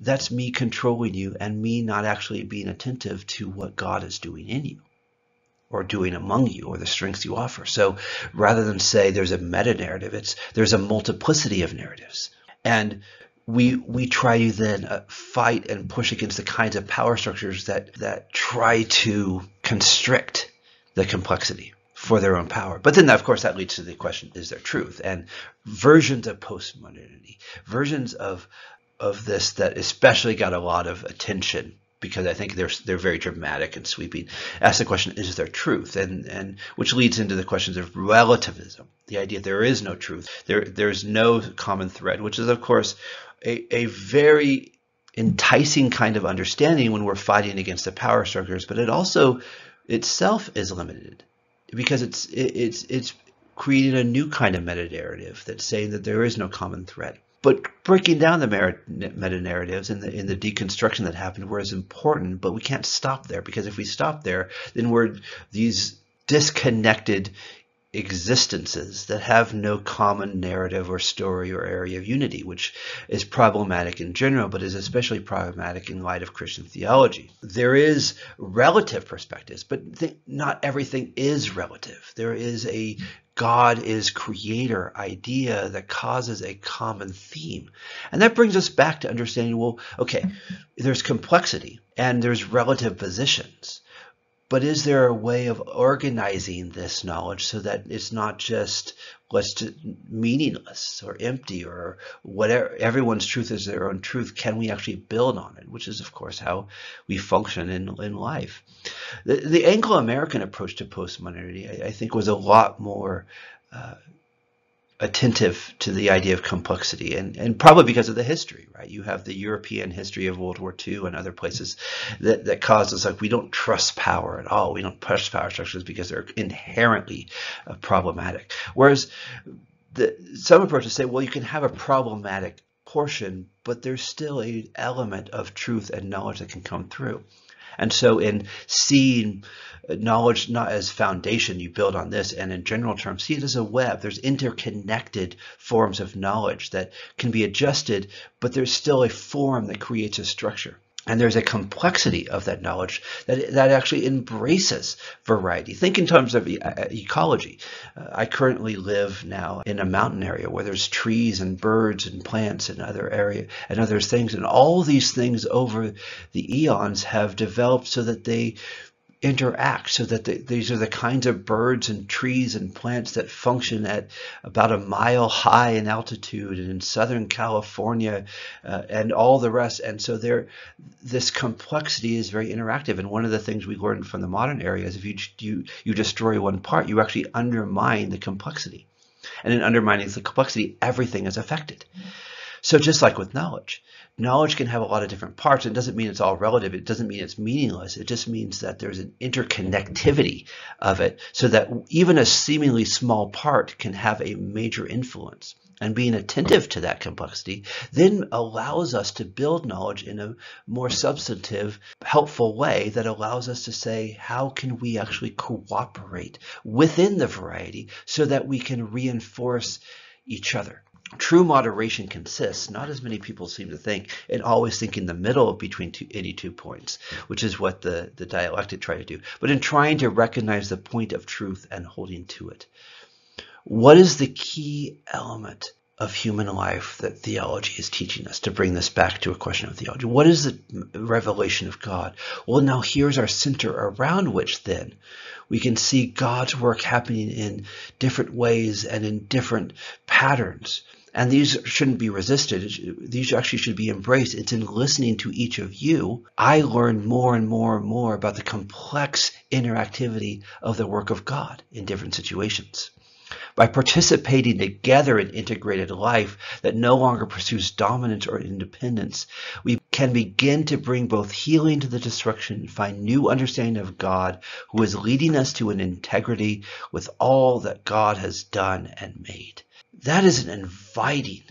S1: that's me controlling you and me not actually being attentive to what God is doing in you or doing among you or the strengths you offer. So rather than say there's a meta narrative, it's there's a multiplicity of narratives. And we we try to then uh, fight and push against the kinds of power structures that that try to constrict the complexity for their own power. But then, of course, that leads to the question: Is there truth? And versions of postmodernity, versions of of this that especially got a lot of attention because I think they're they're very dramatic and sweeping. Ask the question: Is there truth? And and which leads into the questions of relativism, the idea there is no truth, there there's no common thread, which is of course a, a very enticing kind of understanding when we're fighting against the power structures, but it also itself is limited because it's it, it's it's creating a new kind of meta narrative that's saying that there is no common thread. But breaking down the meta narratives and the, in the deconstruction that happened was important, but we can't stop there because if we stop there, then we're these disconnected existences that have no common narrative or story or area of unity, which is problematic in general, but is especially problematic in light of Christian theology. There is relative perspectives, but th- not everything is relative. There is a God is creator idea that causes a common theme. And that brings us back to understanding well, okay, there's complexity and there's relative positions. But is there a way of organizing this knowledge so that it's not just let's meaningless or empty or whatever everyone's truth is their own truth? Can we actually build on it? Which is of course how we function in, in life. The, the anglo-american approach to postmodernity I, I, think was a lot more uh, attentive to the idea of complexity and, and probably because of the history, right? You have the European history of World War II and other places that, that causes like we don't trust power at all. We don't trust power structures because they're inherently uh, problematic. Whereas the, some approaches say, well, you can have a problematic portion, but there's still an element of truth and knowledge that can come through. And so in seeing uh, knowledge not as foundation you build on this. And in general terms see it as a web. There's interconnected forms of knowledge that can be adjusted but there's still a form that creates a structure and there's a complexity of that knowledge that, that actually embraces variety. Think in terms of e- uh, ecology. Uh, I currently live now in a mountain area where there's trees and birds and plants and other area and other things. And all these things over the eons have developed so that they interact so that the, these are the kinds of birds and trees and plants that function at about a mile high in altitude and in Southern California uh, and all the rest. And so there, this complexity is very interactive. And one of the things we learned from the modern area is if you, you, you destroy one part, you actually undermine the complexity. And in undermining the complexity, everything is affected. So just like with knowledge, knowledge can have a lot of different parts. It doesn't mean it's all relative. It doesn't mean it's meaningless. It just means that there's an interconnectivity of it so that even a seemingly small part can have a major influence. And being attentive to that complexity then allows us to build knowledge in a more substantive, helpful way that allows us to say, how can we actually cooperate within the variety so that we can reinforce each other? True moderation consists, not as many people seem to think, in always thinking the middle between two, any two points, which is what the, the dialectic try to do, but in trying to recognize the point of truth and holding to it. What is the key element of human life that theology is teaching us to bring this back to a question of theology? What is the revelation of God? Well, now here's our center around which then we can see God's work happening in different ways and in different patterns and these shouldn't be resisted. These actually should be embraced. It's in listening to each of you, I learn more and more and more about the complex interactivity of the work of God in different situations. By participating together in integrated life that no longer pursues dominance or independence, we can begin to bring both healing to the destruction and find new understanding of God who is leading us to an integrity with all that God has done and made that is an inviting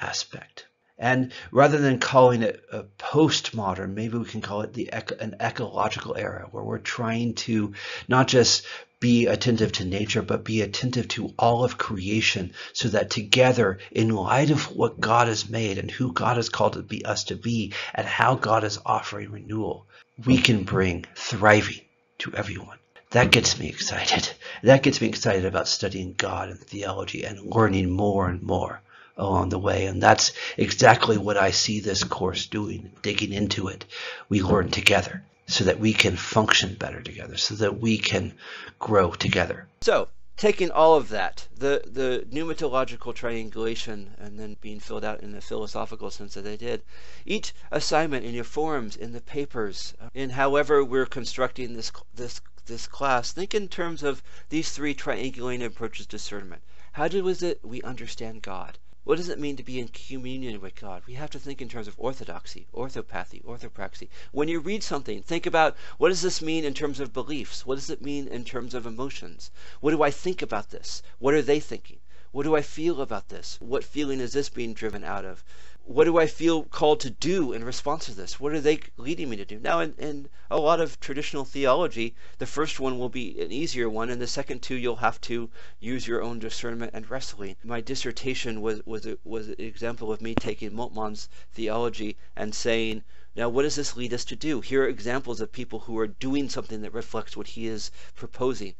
S2: aspect. And rather than calling it a postmodern, maybe we can call it the an ecological era where we're trying to not just be attentive to nature, but be attentive to all of creation so that together, in light of what God has made and who God has called to be us to be and how God is offering renewal, we can bring thriving to everyone. That gets me excited. That gets me excited about studying God and theology and learning more and more along the way. And that's exactly what I see this course doing, digging into it. We learn together so that we can function better together, so that we can grow together.
S1: So, taking all of that, the, the pneumatological triangulation, and then being filled out in the philosophical sense that they did, each assignment in your forums, in the papers, uh, in however we're constructing this, this, this class, think in terms of these three triangulating approaches to discernment. How do is it we understand God? What does it mean to be in communion with God? We have to think in terms of orthodoxy, orthopathy, orthopraxy. When you read something, think about what does this mean in terms of beliefs? What does it mean in terms of emotions? What do I think about this? What are they thinking? What do I feel about this? What feeling is this being driven out of? What do I feel called to do in response to this? What are they leading me to do? Now, in, in a lot of traditional theology, the first one will be an easier one, and the second two you'll have to use your own discernment and wrestling. My dissertation was was a, was an example of me taking Moltmann's theology and saying, now what does this lead us to do? Here are examples of people who are doing something that reflects what he is proposing.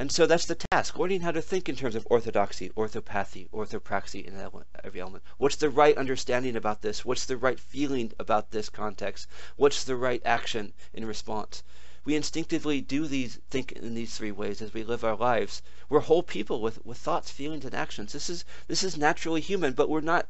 S1: And so that's the task, learning how to think in terms of orthodoxy, orthopathy, orthopraxy in every element. What's the right understanding about this? What's the right feeling about this context? What's the right action in response? We instinctively do these think in these three ways as we live our lives. We're whole people with, with thoughts, feelings, and actions. This is this is naturally human, but we're not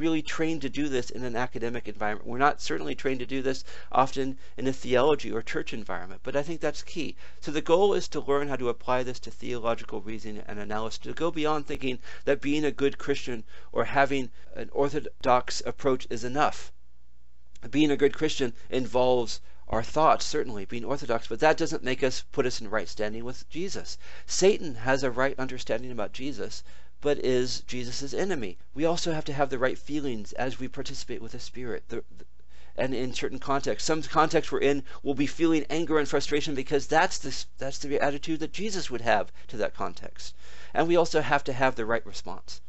S1: really trained to do this in an academic environment. We're not certainly trained to do this often in a theology or church environment, but I think that's key. So the goal is to learn how to apply this to theological reasoning and analysis, to go beyond thinking that being a good Christian or having an orthodox approach is enough. Being a good Christian involves our thoughts, certainly, being orthodox, but that doesn't make us put us in right standing with Jesus. Satan has a right understanding about Jesus, but is Jesus' enemy. We also have to have the right feelings as we participate with the Spirit. The, the, and in certain contexts, some contexts we're in, we'll be feeling anger and frustration because that's the, that's the attitude that Jesus would have to that context. And we also have to have the right response.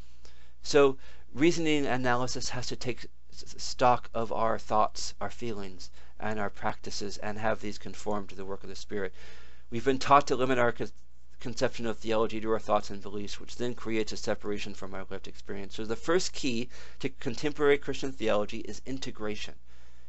S1: So reasoning analysis has to take stock of our thoughts, our feelings, and our practices and have these conform to the work of the Spirit. We've been taught to limit our conception of theology to our thoughts and beliefs, which then creates a separation from our lived experience. So the first key to contemporary Christian theology is integration.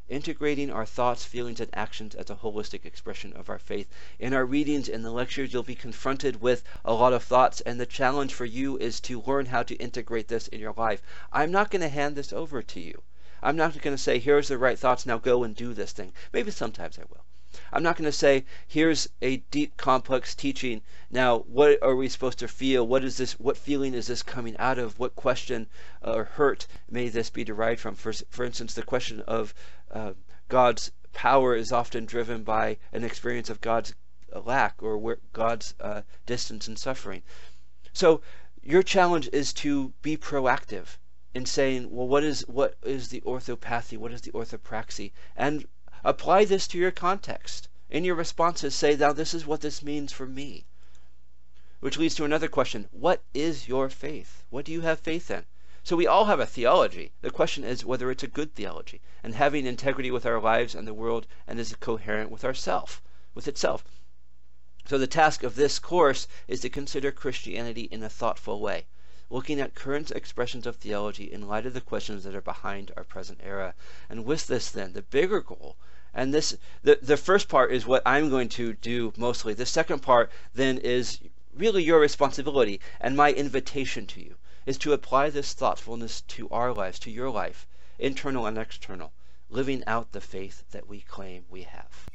S1: Integrating our thoughts, feelings, and actions as a holistic expression of our faith. In our readings and the lectures, you'll be confronted with a lot of thoughts, and the challenge for you is to learn how to integrate this in your life. I'm not going to hand this over to you. I'm not going to say, here's the right thoughts, now go and do this thing. Maybe sometimes I will. I'm not going to say, here's a deep, complex teaching. Now, what are we supposed to feel? What is this? What feeling is this coming out of? What question or hurt may this be derived from? For, for instance, the question of uh, God's power is often driven by an experience of God's lack or God's uh, distance and suffering. So, your challenge is to be proactive in saying, well, what is what is the orthopathy? What is the orthopraxy? And Apply this to your context. In your responses, say, now this is what this means for me. Which leads to another question What is your faith? What do you have faith in? So we all have a theology. The question is whether it's a good theology and having integrity with our lives and the world and is it coherent with ourself, with itself. So the task of this course is to consider Christianity in a thoughtful way, looking at current expressions of theology in light of the questions that are behind our present era. And with this then, the bigger goal and this the, the first part is what I'm going to do mostly. The second part then is really your responsibility and my invitation to you is to apply this thoughtfulness to our lives, to your life, internal and external, living out the faith that we claim we have.